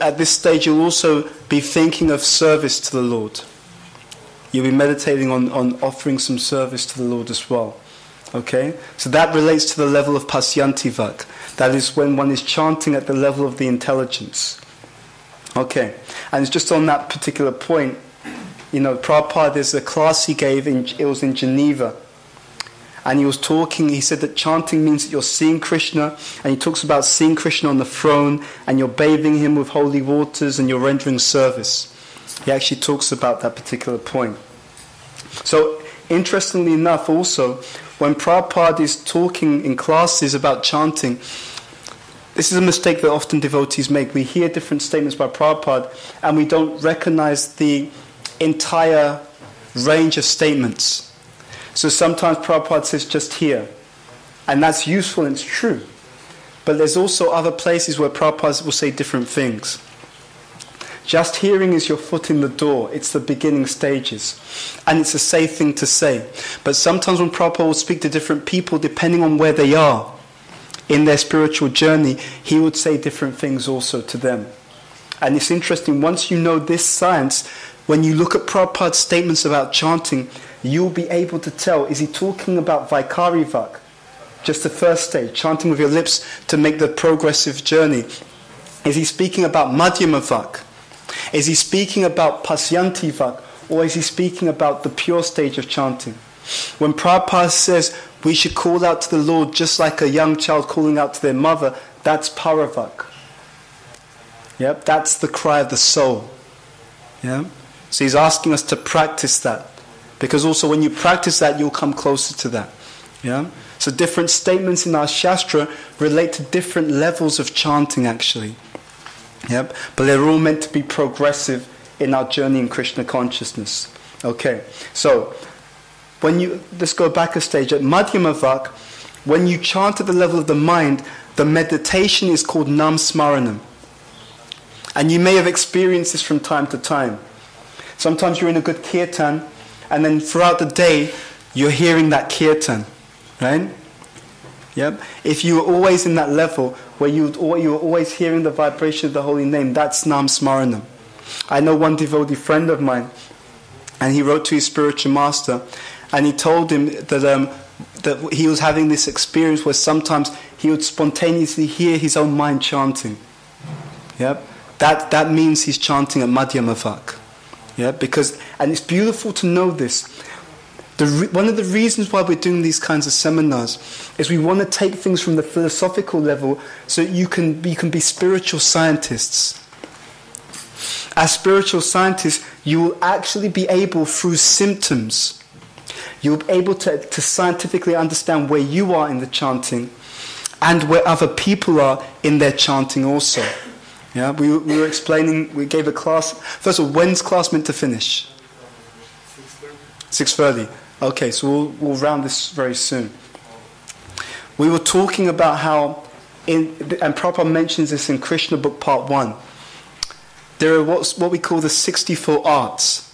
at this stage, you'll also be thinking of service to the Lord. You'll be meditating on, on offering some service to the Lord as well. Okay? So that relates to the level of pasyantivak. That is when one is chanting at the level of the intelligence. Okay? And it's just on that particular point you know, Prabhupada, there's a class he gave, in, it was in Geneva. And he was talking, he said that chanting means that you're seeing Krishna, and he talks about seeing Krishna on the throne, and you're bathing him with holy waters, and you're rendering service. He actually talks about that particular point. So, interestingly enough, also, when Prabhupada is talking in classes about chanting, this is a mistake that often devotees make. We hear different statements by Prabhupada and we don't recognize the entire range of statements. So sometimes Prabhupada says just here, and that's useful and it's true. But there's also other places where Prabhupada will say different things. Just hearing is your foot in the door. It's the beginning stages. And it's a safe thing to say. But sometimes when Prabhupada will speak to different people, depending on where they are in their spiritual journey, he would say different things also to them. And it's interesting, once you know this science, when you look at Prabhupada's statements about chanting, you'll be able to tell is he talking about Vaikari Vak, just the first stage, chanting with your lips to make the progressive journey? Is he speaking about Madhyama Vak? Is he speaking about Pasyanti Vak? Or is he speaking about the pure stage of chanting? When Prabhupada says we should call out to the Lord just like a young child calling out to their mother, that's Paravak. Yep, that's the cry of the soul. Yeah? So he's asking us to practice that. Because also when you practice that, you'll come closer to that. Yeah? So different statements in our Shastra relate to different levels of chanting actually. Yep? But they're all meant to be progressive in our journey in Krishna consciousness. Okay, so when you let's go back a stage at Madhyama Vak, when you chant at the level of the mind, the meditation is called Nam Smaranam. And you may have experienced this from time to time. Sometimes you're in a good kirtan, and then throughout the day, you're hearing that kirtan, right? Yep. If you were always in that level where you you were always hearing the vibration of the holy name, that's Nam Smaranam. I know one devotee friend of mine, and he wrote to his spiritual master, and he told him that um, that he was having this experience where sometimes he would spontaneously hear his own mind chanting. Yep. That, that means he's chanting a Madhyama Vak. Yeah, because, and it's beautiful to know this. The re, one of the reasons why we're doing these kinds of seminars is we want to take things from the philosophical level so you can, you can be spiritual scientists. As spiritual scientists, you will actually be able, through symptoms, you'll be able to, to scientifically understand where you are in the chanting and where other people are in their chanting also. Yeah, we, we were explaining, we gave a class. First of all, when's class meant to finish? 6.30. Okay, so we'll, we'll round this very soon. We were talking about how, in, and Prabhupada mentions this in Krishna book part 1, there are what's, what we call the 64 arts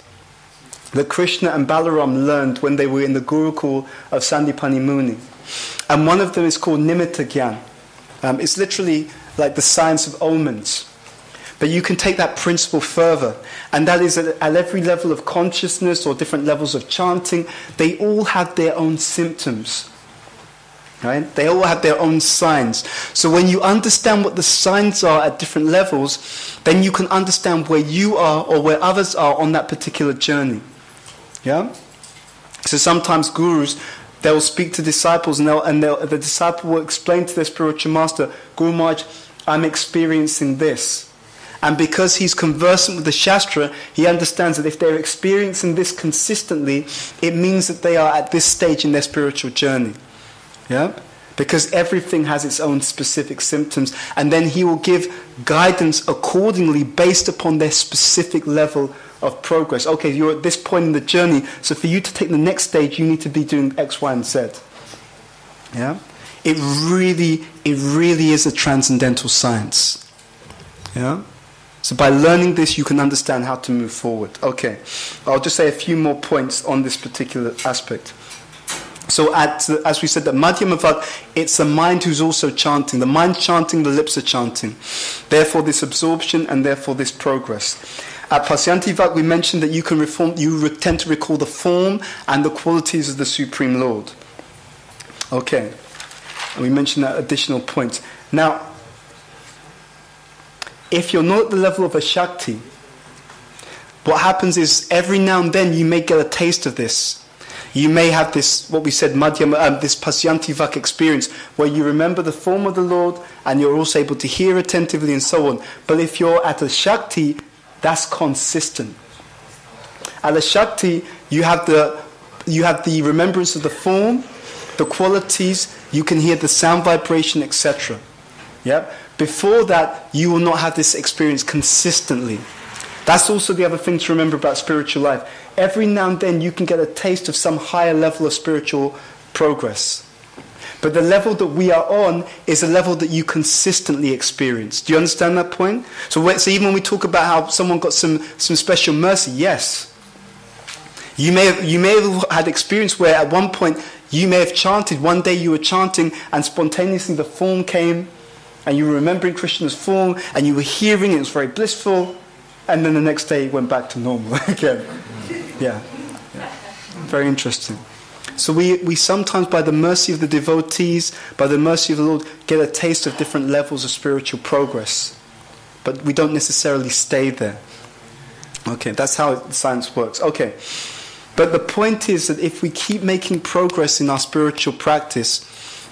that Krishna and Balaram learned when they were in the Gurukul of Sandipani Muni. And one of them is called Nimitta Gyan. Um, it's literally like the science of omens. But you can take that principle further, and that is at, at every level of consciousness or different levels of chanting, they all have their own symptoms. Right? They all have their own signs. So when you understand what the signs are at different levels, then you can understand where you are or where others are on that particular journey. Yeah? So sometimes gurus, they'll speak to disciples and, they'll, and they'll, the disciple will explain to their spiritual master, Guru Maharaj, I'm experiencing this. And because he's conversant with the Shastra, he understands that if they're experiencing this consistently, it means that they are at this stage in their spiritual journey. Yeah? Because everything has its own specific symptoms, and then he will give guidance accordingly based upon their specific level of progress. Okay, you're at this point in the journey, so for you to take the next stage, you need to be doing X, Y, and Z. Yeah? It really, it really is a transcendental science. Yeah? So by learning this, you can understand how to move forward. Okay, I'll just say a few more points on this particular aspect. So, at, as we said, that Madhyama Vak, it's the mind who's also chanting. The mind chanting, the lips are chanting. Therefore, this absorption and therefore this progress. At Pasyanti Vak, we mentioned that you can reform, you tend to recall the form and the qualities of the Supreme Lord. Okay, and we mentioned that additional point. Now, if you're not at the level of Asakti, what happens is every now and then you may get a taste of this. You may have this, what we said, Madhyama, um, this Pasyanti Vak experience, where you remember the form of the Lord and you're also able to hear attentively and so on. But if you're at Asakti, that's consistent. At Asakti, you have the, you have the remembrance of the form, the qualities, you can hear the sound vibration, etc. Yep. Before that, you will not have this experience consistently. That's also the other thing to remember about spiritual life. Every now and then you can get a taste of some higher level of spiritual progress. But the level that we are on is a level that you consistently experience. Do you understand that point? So, so even when we talk about how someone got some, some special mercy, yes. You may, have, you may have had experience where at one point you may have chanted, one day you were chanting and spontaneously the form came and you were remembering Krishna's form and you were hearing it, it was very blissful, and then the next day it went back to normal again. Yeah. yeah. Very interesting. So we, we sometimes, by the mercy of the devotees, by the mercy of the Lord, get a taste of different levels of spiritual progress. But we don't necessarily stay there. Okay, that's how science works. Okay. But the point is that if we keep making progress in our spiritual practice,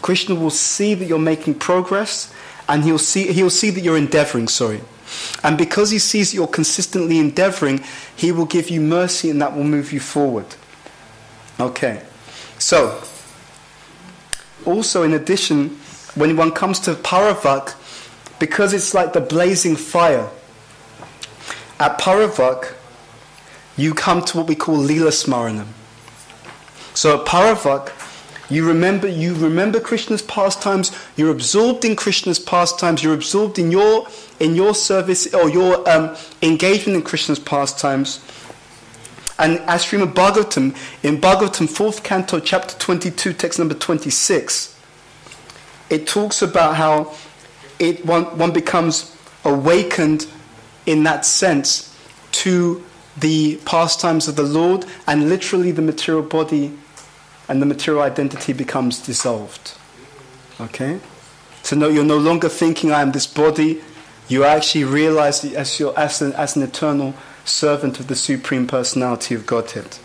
Krishna will see that you're making progress and he'll see, he'll see that you're endeavoring, sorry. And because he sees that you're consistently endeavoring, he will give you mercy and that will move you forward. Okay. So, also in addition, when one comes to Paravak, because it's like the blazing fire, at Paravak, you come to what we call Lila Smaranam. So at Paravak, you remember, you remember Krishna's pastimes, you're absorbed in Krishna's pastimes, you're absorbed in your, in your service or your um, engagement in Krishna's pastimes. And as Srimad Bhagavatam, in Bhagavatam 4th canto, chapter 22, text number 26, it talks about how it, one, one becomes awakened in that sense to the pastimes of the Lord, and literally the material body and the material identity becomes dissolved. Okay? So no, you're no longer thinking, I am this body. You actually realize as, as, an, as an eternal servant of the Supreme Personality of Godhead.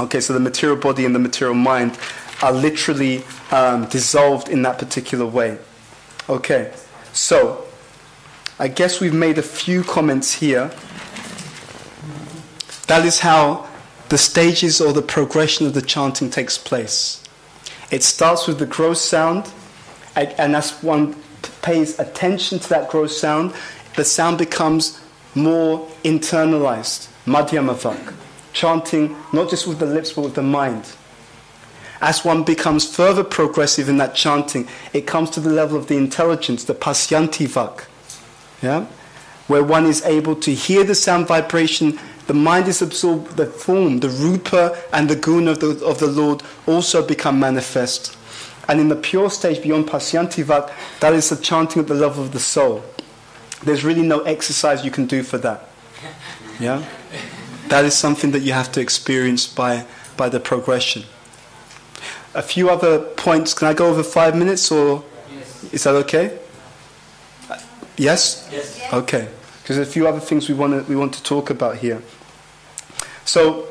Okay, so the material body and the material mind are literally um, dissolved in that particular way. Okay, so I guess we've made a few comments here. That is how the stages or the progression of the chanting takes place. It starts with the gross sound, and as one pays attention to that gross sound, the sound becomes more internalized, madhyamavak, chanting not just with the lips but with the mind. As one becomes further progressive in that chanting, it comes to the level of the intelligence, the pasyantivak, yeah? where one is able to hear the sound vibration, the mind is absorbed, the form, the rupa and the guna of the, of the Lord also become manifest. And in the pure stage beyond pasyantivak, that is the chanting at the level of the soul. There's really no exercise you can do for that. Yeah? That is something that you have to experience by, by the progression. A few other points. Can I go over five minutes or yes. is that okay? Yes? Yes. Okay. Because there's a few other things we want to, we want to talk about here. So,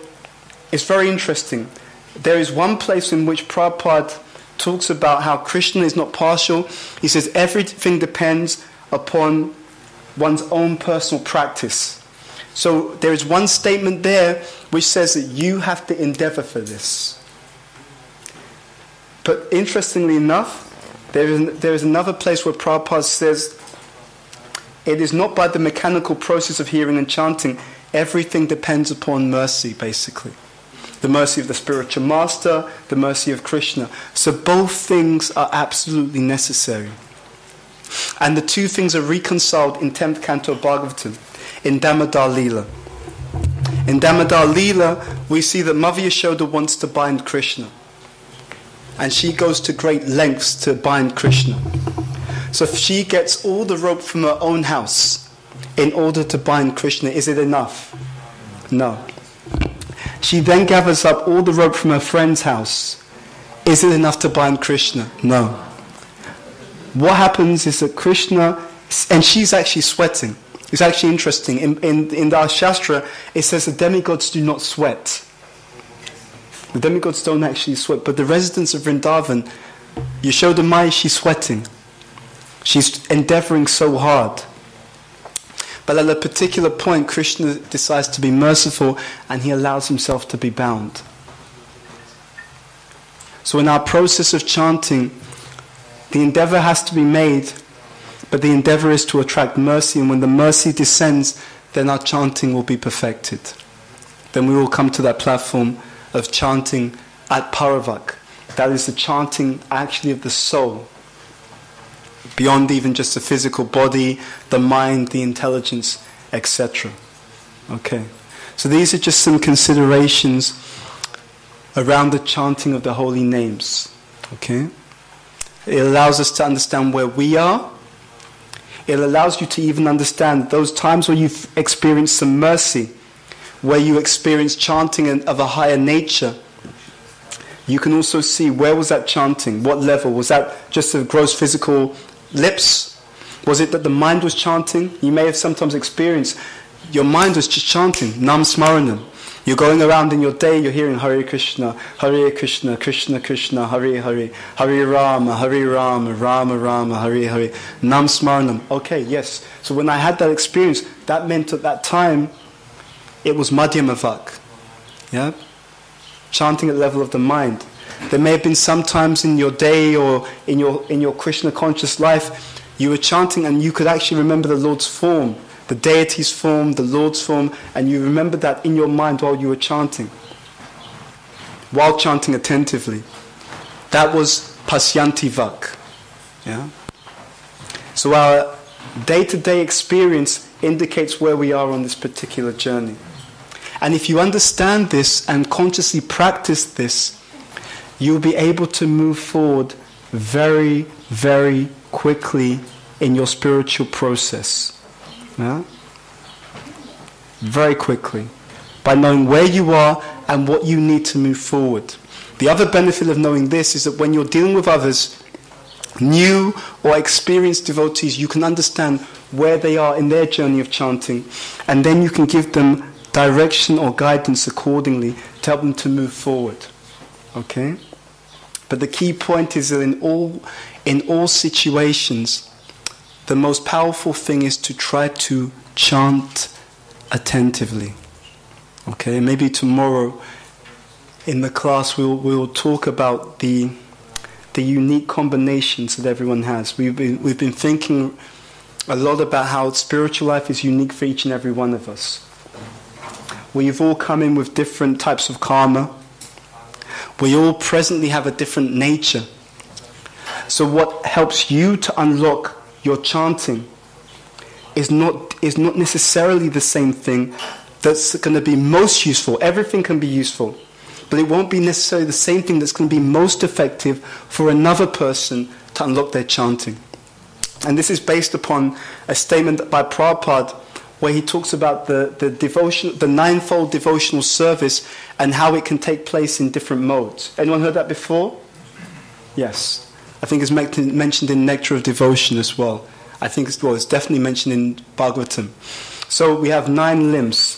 it's very interesting. There is one place in which Prabhupada talks about how Krishna is not partial. He says everything depends upon one's own personal practice. So there is one statement there which says that you have to endeavor for this. But interestingly enough, there is, there is another place where Prabhupada says it is not by the mechanical process of hearing and chanting, everything depends upon mercy, basically. The mercy of the spiritual master, the mercy of Krishna. So both things are absolutely necessary. And the two things are reconciled in 10th canto Bhagavatam, in Damodar Leela. In Damodar Leela, we see that Mother Yashoda wants to bind Krishna. And she goes to great lengths to bind Krishna. So if she gets all the rope from her own house in order to bind Krishna, is it enough? No. She then gathers up all the rope from her friend's house. Is it enough to bind Krishna? No what happens is that Krishna, and she's actually sweating. It's actually interesting. In, in, in the Shastra, it says the demigods do not sweat. The demigods don't actually sweat, but the residents of Vrindavan, Yashoda Mai, she's sweating. She's endeavoring so hard. But at a particular point, Krishna decides to be merciful and he allows himself to be bound. So, in our process of chanting, the endeavor has to be made but the endeavor is to attract mercy, and when the mercy descends, then our chanting will be perfected. Then we will come to that platform of chanting at Paravak. That is the chanting actually of the soul, beyond even just the physical body, the mind, the intelligence, etc. Okay. So these are just some considerations around the chanting of the holy names. Okay? It allows us to understand where we are. It allows you to even understand those times where you've experienced some mercy, where you experience chanting of a higher nature. You can also see where was that chanting? What level? Was that just a gross physical lips? Was it that the mind was chanting? You may have sometimes experienced your mind was just chanting Nam Smaranam. You're going around in your day, you're hearing Hare Krishna, Hare Krishna, Krishna Krishna, Hare Hare, Hare Rama, Hare Rama, Rama Rama, Hare Hare, Nam Smaranam. Okay, yes. So when I had that experience, that meant at that time it was Madhyamavak. Yeah? Chanting at the level of the mind. There may have been some times in your day or in your, in your Krishna conscious life, you were chanting and you could actually remember the Lord's form the deity's form, the Lord's form, and you remember that in your mind while you were chanting, while chanting attentively. That was Pasyanti Vak. Yeah? So our day to day experience indicates where we are on this particular journey. And if you understand this and consciously practice this, you'll be able to move forward very, very quickly in your spiritual process. Yeah? Very quickly. By knowing where you are and what you need to move forward. The other benefit of knowing this is that when you're dealing with others, new or experienced devotees, you can understand where they are in their journey of chanting, and then you can give them direction or guidance accordingly to help them to move forward. Okay? But the key point is that in all, in all situations, the most powerful thing is to try to chant attentively. Okay, maybe tomorrow in the class we'll, we'll talk about the, the unique combinations that everyone has. We've been, we've been thinking a lot about how spiritual life is unique for each and every one of us. We've all come in with different types of karma. We all presently have a different nature. So, what helps you to unlock your chanting is not, is not necessarily the same thing that's going to be most useful. Everything can be useful, but it won't be necessarily the same thing that's going to be most effective for another person to unlock their chanting. And this is based upon a statement by Prabhupada where he talks about the, the, devotion, the ninefold devotional service and how it can take place in different modes. Anyone heard that before? Yes. I think it's mentioned in Nectar of Devotion as well. I think it's, well, it's definitely mentioned in Bhagavatam. So we have nine limbs.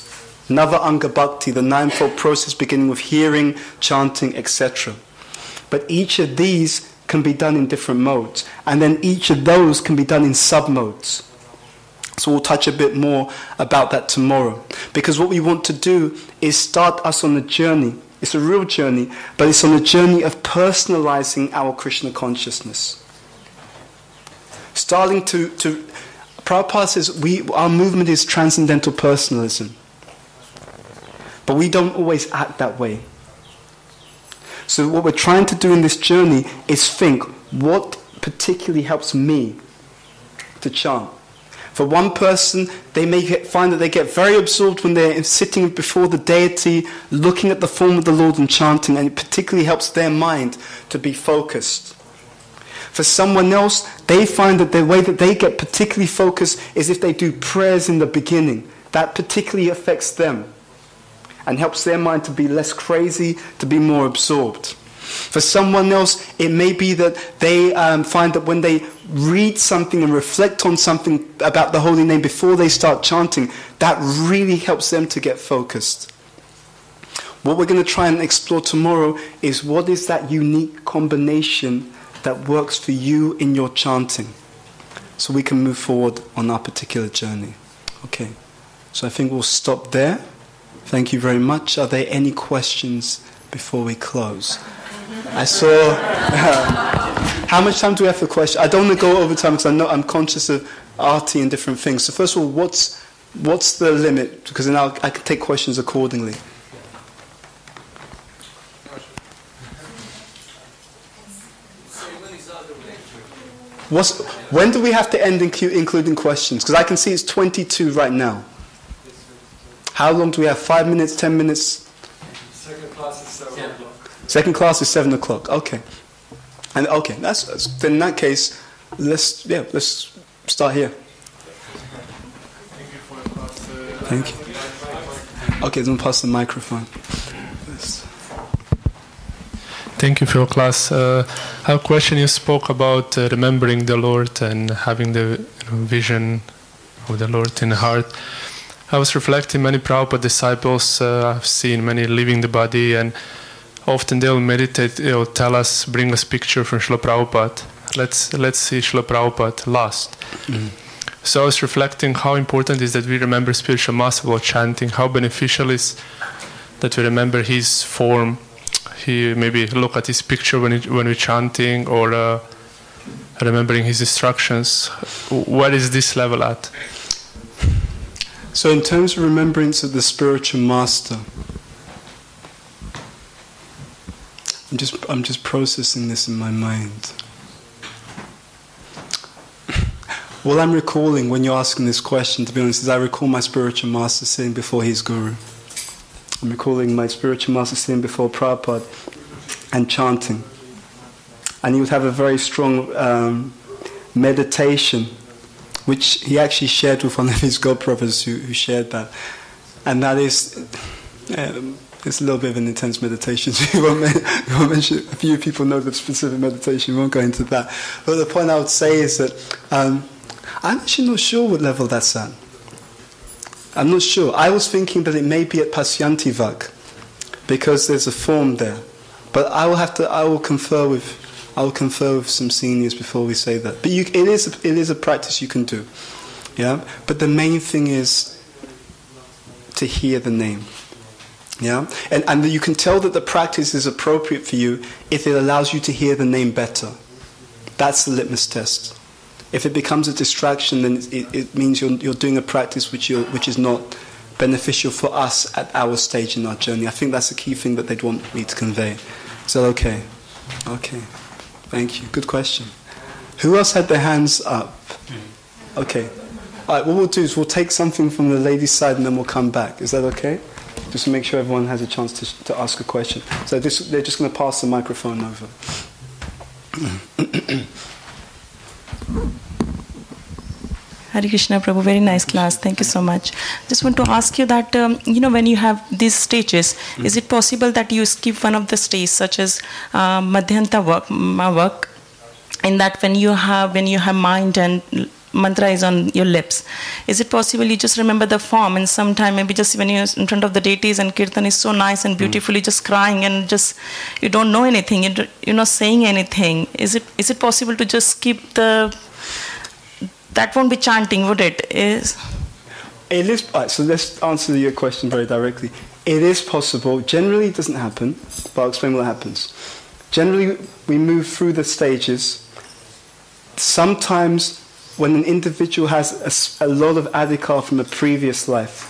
Nava Anga Bhakti, the ninefold process beginning with hearing, chanting, etc. But each of these can be done in different modes. And then each of those can be done in sub modes. So we'll touch a bit more about that tomorrow. Because what we want to do is start us on a journey it's a real journey, but it's on a journey of personalizing our Krishna consciousness. Starting to, to Prabhupada says we, our movement is transcendental personalism. But we don't always act that way. So, what we're trying to do in this journey is think what particularly helps me to chant? For one person, they may get, find that they get very absorbed when they're sitting before the deity, looking at the form of the Lord and chanting, and it particularly helps their mind to be focused. For someone else, they find that the way that they get particularly focused is if they do prayers in the beginning. That particularly affects them and helps their mind to be less crazy, to be more absorbed. For someone else, it may be that they um, find that when they read something and reflect on something about the holy name before they start chanting, that really helps them to get focused. What we're going to try and explore tomorrow is what is that unique combination that works for you in your chanting so we can move forward on our particular journey. Okay, so I think we'll stop there. Thank you very much. Are there any questions before we close? I saw. How much time do we have for questions? I don't want to go over time because I know I'm conscious of arati and different things. So first of all, what's what's the limit? Because then I can take questions accordingly. What's, when do we have to end including questions? Because I can see it's 22 right now. How long do we have? Five minutes, ten minutes? Second class is 7 o'clock. Second class is 7 o'clock. Okay. And okay, that's, that's then in that case, let's yeah, let's start here. Thank you. Okay, don't pass the microphone. Yes. Thank you for your class. Uh, I have a question. You spoke about uh, remembering the Lord and having the vision of the Lord in the heart. I was reflecting many Prabhupada disciples. Uh, I've seen many leaving the body, and often they'll meditate. They'll tell us, bring us picture from Srila Prabhupada. Let's let's see Srila Prabhupada last. Mm. So I was reflecting how important is that we remember spiritual master while chanting. How beneficial is that we remember his form he maybe look at his picture when he, when we're chanting or uh, remembering his instructions. Where is this level at? So, in terms of remembrance of the spiritual master, I'm just I'm just processing this in my mind. What I'm recalling when you're asking this question, to be honest, is I recall my spiritual master sitting before his guru. I'm recalling my spiritual master sitting before Prabhupada and chanting. And he would have a very strong um, meditation, which he actually shared with one of his god brothers who, who shared that. And that is, um, it's a little bit of an intense meditation. So we won't, we won't mention, a few people know the specific meditation, we won't go into that. But the point I would say is that um, I'm actually not sure what level that's at. I'm not sure. I was thinking that it may be at Pasyantivak because there's a form there. But I will have to. I will confer with. I will confer with some seniors before we say that. But you, it is. A, it is a practice you can do. Yeah. But the main thing is to hear the name. Yeah. And and you can tell that the practice is appropriate for you if it allows you to hear the name better. That's the litmus test. If it becomes a distraction, then it, it means you're, you're doing a practice which, you which is not beneficial for us at our stage in our journey. I think that's the key thing that they'd want me to convey. Is that okay? Okay. Thank you. Good question. Who else had their hands up? Mm. Okay. All right, what we'll do is we'll take something from the ladies' side and then we'll come back. Is that okay? Just to make sure everyone has a chance to, to ask a question. So this, they're just going to pass the microphone over. Hari Krishna Prabhu, very nice class. Thank you so much. Just want to ask you that, um, you know, when you have these stages, mm. is it possible that you skip one of the stages, such as uh, Madhyanta work, work, in that when you have when you have mind and mantra is on your lips, is it possible you just remember the form and sometime maybe just when you're in front of the deities and kirtan is so nice and beautifully mm. just crying and just you don't know anything, you're not saying anything. Is it is it possible to just keep the that won't be chanting, would it? Is it is. So let's answer your question very directly. It is possible. Generally, it doesn't happen, but I'll explain what happens. Generally, we move through the stages. Sometimes, when an individual has a, a lot of adhikar from a previous life,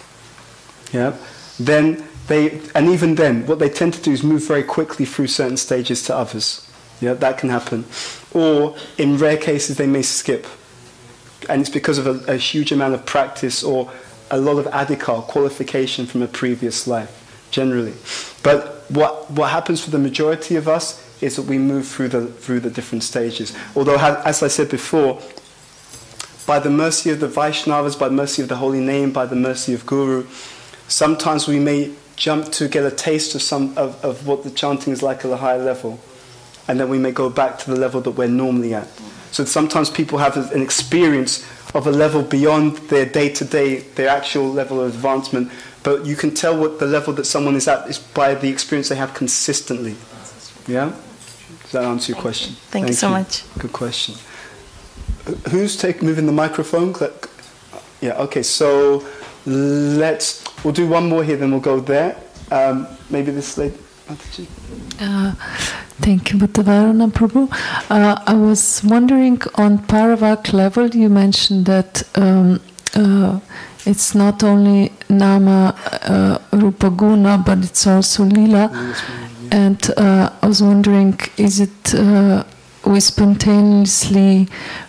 yeah, then they, and even then, what they tend to do is move very quickly through certain stages to others. Yeah, that can happen. Or in rare cases, they may skip and it's because of a, a, huge amount of practice or a lot of adhikar, qualification from a previous life, generally. But what, what happens for the majority of us is that we move through the, through the different stages. Although, as I said before, by the mercy of the Vaishnavas, by the mercy of the holy name, by the mercy of Guru, sometimes we may jump to get a taste of, some, of, of what the chanting is like at a higher level. And then we may go back to the level that we're normally at. So sometimes people have an experience of a level beyond their day to day, their actual level of advancement. But you can tell what the level that someone is at is by the experience they have consistently. Yeah? Does that answer your question? Thank, Thank you so much. Good question. Who's taking moving the microphone? Yeah, okay, so let's we'll do one more here, then we'll go there. Um, maybe this lady. Uh, Thank you, Bhuta Bhavana Prabhu. Uh, I was wondering on Paravak level, you mentioned that um, uh, it's not only Nama uh, Rupa Guna, but it's also Lila. And uh, I was wondering, is it uh, we spontaneously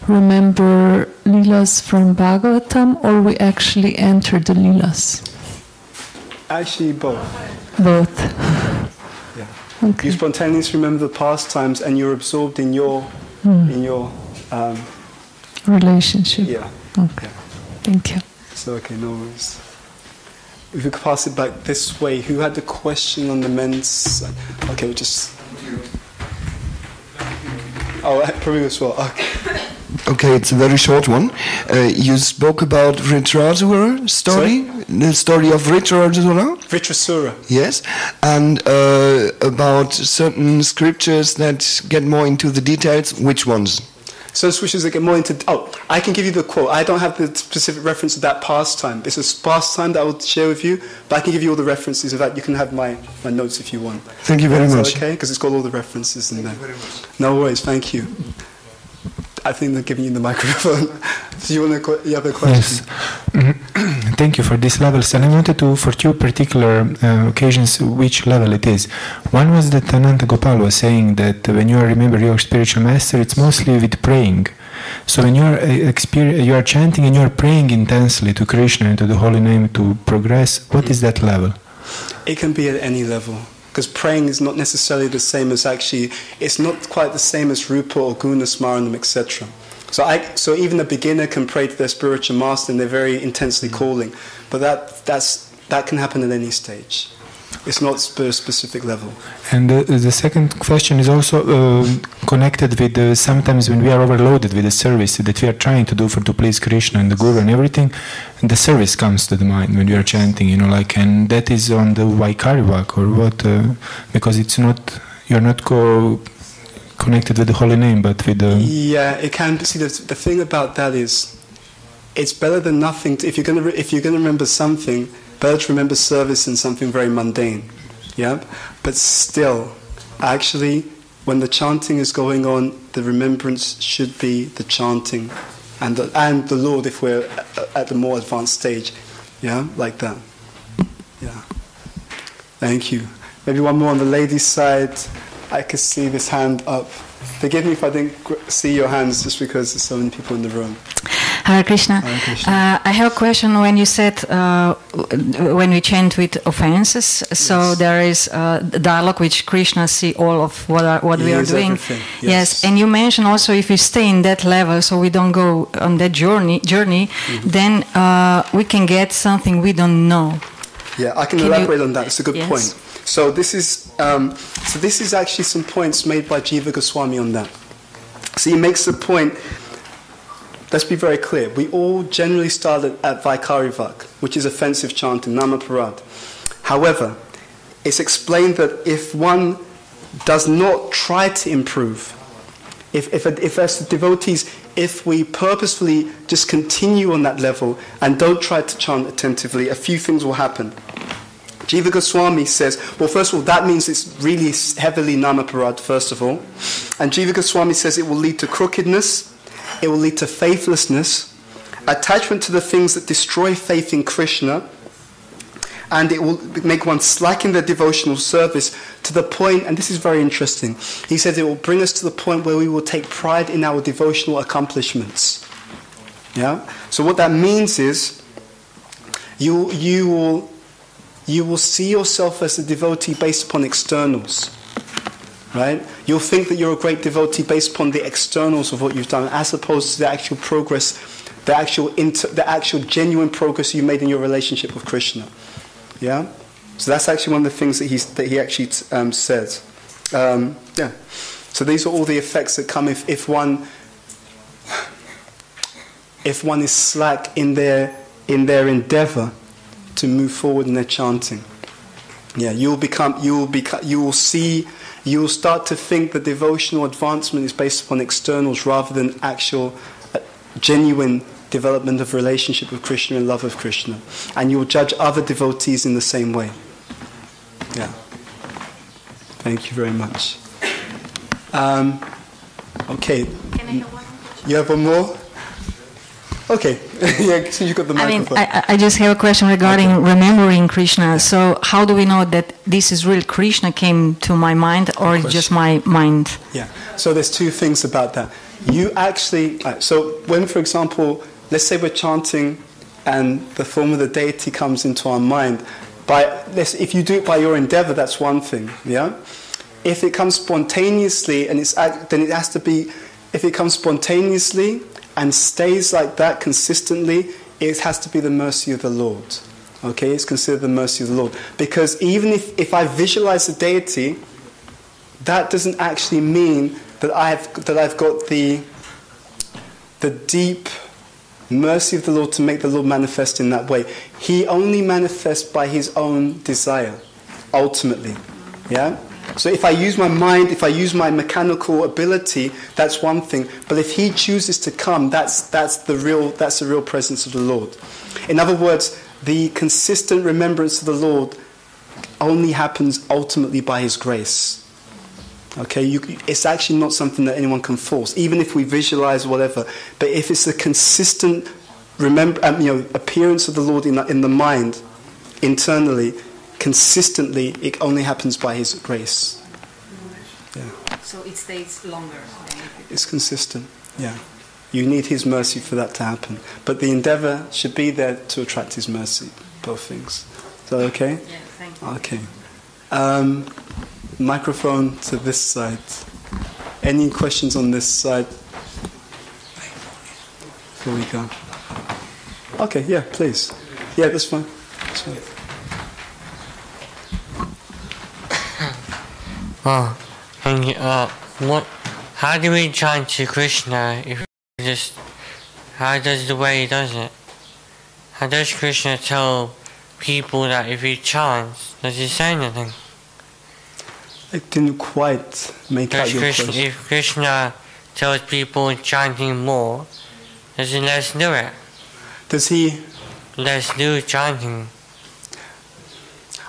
remember Lilas from Bhagavatam or we actually enter the Lilas? Actually, both. Both. Yeah. Okay. You spontaneously remember the past times, and you're absorbed in your Hmm. in your um, Relationship. yeah. Okay. Thank you. So okay, no worries. If we could pass it back this way, who had the question on the men's? Okay, we'll just. Probably as well. Okay. Okay, it's a very short one. Uh, you spoke about Ritrasura story, the story of Ritrasura, Vritrasura. yes, and uh, about certain scriptures that get more into the details. Which ones? So switches that get more into. Oh, I can give you the quote. I don't have the specific reference of that past pastime. It's a pastime that I will share with you, but I can give you all the references of that. You can have my, my notes if you want. Thank you very much. okay? Because it's got all the references in there. No worries. Thank you. I think they're giving you the microphone. Do you want to? You have a question? Yes. Thank you for these levels. And I wanted to, for two particular uh, occasions, which level it is. One was that Ananta Gopal was saying that when you remember your spiritual master, it's mostly with praying. So when you are uh, you are chanting and you are praying intensely to Krishna and to the holy name to progress, what is that level? It can be at any level. Because praying is not necessarily the same as actually, it's not quite the same as Rupa or Guna Smaranam, etc. So, I, so even a beginner can pray to their spiritual master and they're very intensely mm. calling. But that, that's, that can happen at any stage. It's not spe- specific level. And uh, the second question is also uh, connected with uh, sometimes when we are overloaded with the service that we are trying to do for to please Krishna and the Guru and everything, and the service comes to the mind when we are chanting, you know, like, and that is on the Vaikharivak or what, uh, because it's not, you're not co- connected with the holy name, but with the. Yeah, it can. See, the, the thing about that is, it's better than nothing. To, if you're gonna if you're gonna remember something, to remember service in something very mundane. Yeah, but still, actually, when the chanting is going on, the remembrance should be the chanting, and the, and the Lord if we're at- at the more advanced stage. Yeah, like that. Yeah. Thank you. Maybe one more on the ladies' side. I could see this hand up. Forgive me if I didn't see your hands just because there's so many people in the room. Hare Krishna. Hare Krishna. Uh, I have a question when you said uh, when we chant with offenses. So Yes. there is uh, dialogue which Krishna see all of what are, what He we are doing. everything, yes. and you mentioned also if we stay in that level, so we don't go on that journey, journey, Mm-hmm. then uh, we can get something we don't know. Yeah, I can, Can you- elaborate on that. It's a good Yes. point. So this is um, so this is actually some points made by Jiva Goswami on that. So he makes the point. Let's be very clear. We all generally start at, Vaikharivak, which is offensive chanting, Namaparad. However, it's explained that if one does not try to improve, if, if, if as devotees, if we purposefully just continue on that level and don't try to chant attentively, a few things will happen. Jiva Goswami says, well, first of all, that means it's really heavily namaparad, first of all. And Jiva Goswami says it will lead to crookedness, it will lead to faithlessness, attachment to the things that destroy faith in Krishna, and it will make one slacken their devotional service to the point, and this is very interesting, he says it will bring us to the point where we will take pride in our devotional accomplishments. Yeah? So what that means is you, you, will, you will see yourself as a devotee based upon externals. Right? You'll think that you're a great devotee based upon the externals of what you've done, as opposed to the actual progress, the actual, inter, the actual genuine progress you made in your relationship with Krishna. Yeah? So that's actually one of the things that, he's, that he actually um, says. Um, yeah. So these are all the effects that come if, if one if one is slack in their in their endeavor to move forward in their chanting. Yeah, you will become you will become you will see you will start to think that devotional advancement is based upon externals rather than actual uh, genuine development of relationship with Krishna and love of Krishna. And you will judge other devotees in the same way. Yeah. Thank you very much. Um, okay. Can I have one? You have one more? Okay. yeah, since you got the microphone. I mean. I, I just have a question regarding remembering Krishna. So, how do we know that this is real Krishna came to my mind, or just my mind? Yeah. So there's two things about that. You actually, uh, so when, for example, let's say we're chanting, and the form of the deity comes into our mind. By if you do it by your endeavor, that's one thing. Yeah. If it comes spontaneously, and it's then it has to be. If it comes spontaneously and stays like that consistently, it has to be the mercy of the Lord. Okay, it's considered the mercy of the Lord. Because even if, if I visualize the deity, that doesn't actually mean that I've, that I've got the, the deep mercy of the Lord to make the Lord manifest in that way. He only manifests by his own desire, ultimately. Yeah? So if I use my mind, if I use my mechanical ability, that's one thing. But if he chooses to come, that's, that's, the, real, that's the real presence of the Lord. In other words, the consistent remembrance of the Lord only happens ultimately by his grace. Okay, you, it's actually not something that anyone can force, even if we visualize whatever. But if it's a consistent remember, um, you know, appearance of the Lord in the, in the mind, internally, consistently, it only happens by His grace. Yeah, So it stays longer. it's consistent. Yeah, you need His mercy for that to happen. But the endeavor should be there to attract His mercy. Both things. Is that okay? Yeah, thank you. Okay. Um, microphone to this side. Any questions on this side? Here we go. Okay, yeah, please. Yeah, that's fine. That's fine. Oh, and uh, what? How do we chant to Krishna if just? How does the way he does it? How does Krishna tell people that if he chants, does he say anything? I didn't quite make out your Krishna, question. if Krishna tells people chanting more, does he let's do it? Does he? Let's do chanting.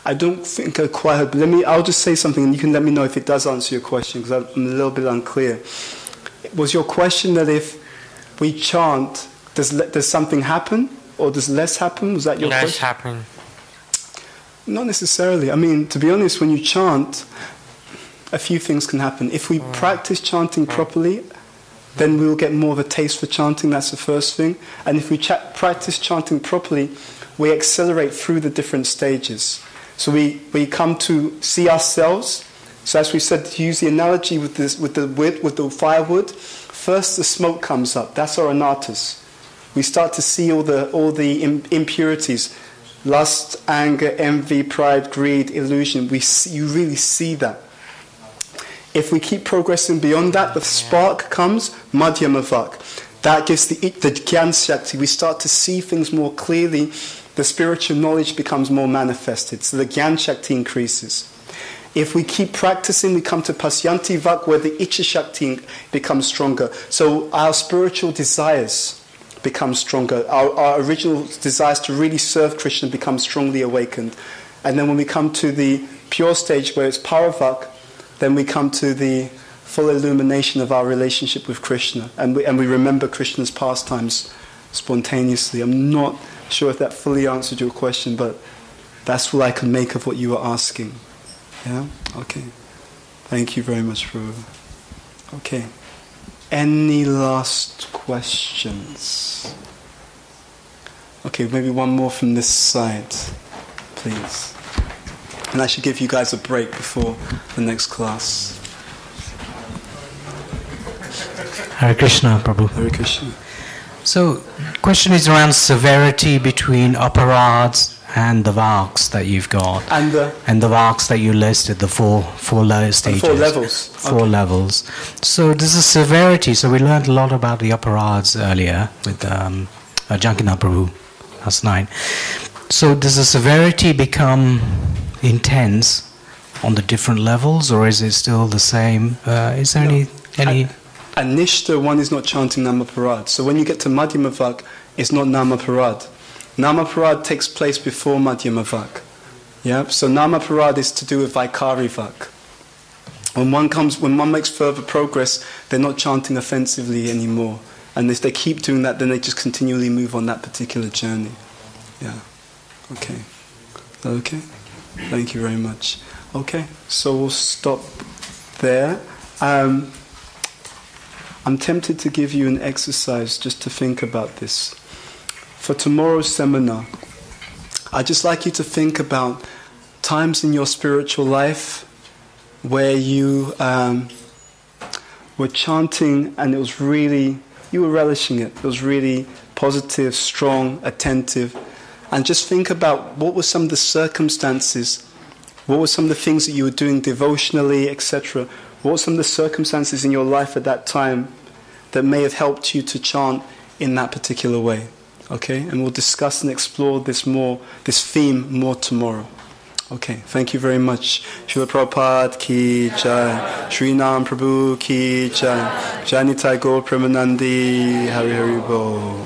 I don't think I quite. But let me. I'll just say something, and you can let me know if it does answer your question because I'm a little bit unclear. Was your question that if we chant, does does something happen or does less happen? Was that your Let's question? happen. Not necessarily. I mean, to be honest, when you chant, a few things can happen. If we mm. practice chanting mm. properly, then we will get more of a taste for chanting. That's the first thing. And if we practice chanting properly, we accelerate through the different stages. So we, we come to see ourselves. So as we said, to use the analogy with, this, with, the, wood, with the firewood, first the smoke comes up. That's our anarthas. We start to see all the, all the impurities. Lust, anger, envy, pride, greed, illusion. We see, you really see that. If we keep progressing beyond that, the spark comes, Madhyamavak. That gives the, the Gyan Shakti. We start to see things more clearly. The spiritual knowledge becomes more manifested. So the Gyan Shakti increases. If we keep practicing, we come to Pasyanti Vak, where the Icha Shakti becomes stronger. So our spiritual desires become stronger. Our, our original desires to really serve Krishna become strongly awakened. And then when we come to the pure stage where it's Paravak, then we come to the full illumination of our relationship with Krishna. And we, and we remember Krishna's pastimes spontaneously. I'm not sure if that fully answered your question, but that's what I can make of what you were asking. Yeah? Okay. Thank you very much for. Okay. Any last questions? Okay, maybe one more from this side, please. And I should give you guys a break before the next class. Hare Krishna, Prabhu. Hare Krishna. So, question is around severity between aparads and the varks that you've got, And the and the varks that you listed, the four four low stages, four levels. four Okay. levels. So, there's a severity. So, we learned a lot about the aparads earlier with um, uh, Jankinath Prabhu last night. So, does the severity become intense on the different levels, or is it still the same? Uh, is there any any? And Nishta, one is not chanting Namaparad. So when you get to Madhyamavak, it's not Namaparad. Namaparad takes place before Madhyamavak. Yeah? So Namaparad is to do with Vaikhari Vak. when one comes, when one makes further progress, they're not chanting offensively anymore. And if they keep doing that, then they just continually move on that particular journey. Yeah. Okay. Okay. Thank you very much. Okay. So we'll stop there. Um, I'm tempted to give you an exercise just to think about this. For tomorrow's seminar, I'd just like you to think about times in your spiritual life where you um, were chanting and it was really, you were relishing it. It was really positive, strong, attentive. And just think about what were some of the circumstances, what were some of the things that you were doing devotionally, etc. What were some of the circumstances in your life at that time that may have helped you to chant in that particular way? Okay, and we'll discuss and explore this more, this theme more tomorrow. Okay, thank you very much. Srila Prabhupada ki jai, Sri Nam Prabhu ki jai, Janitai Gaur Premanandi, Hari Hari Bol.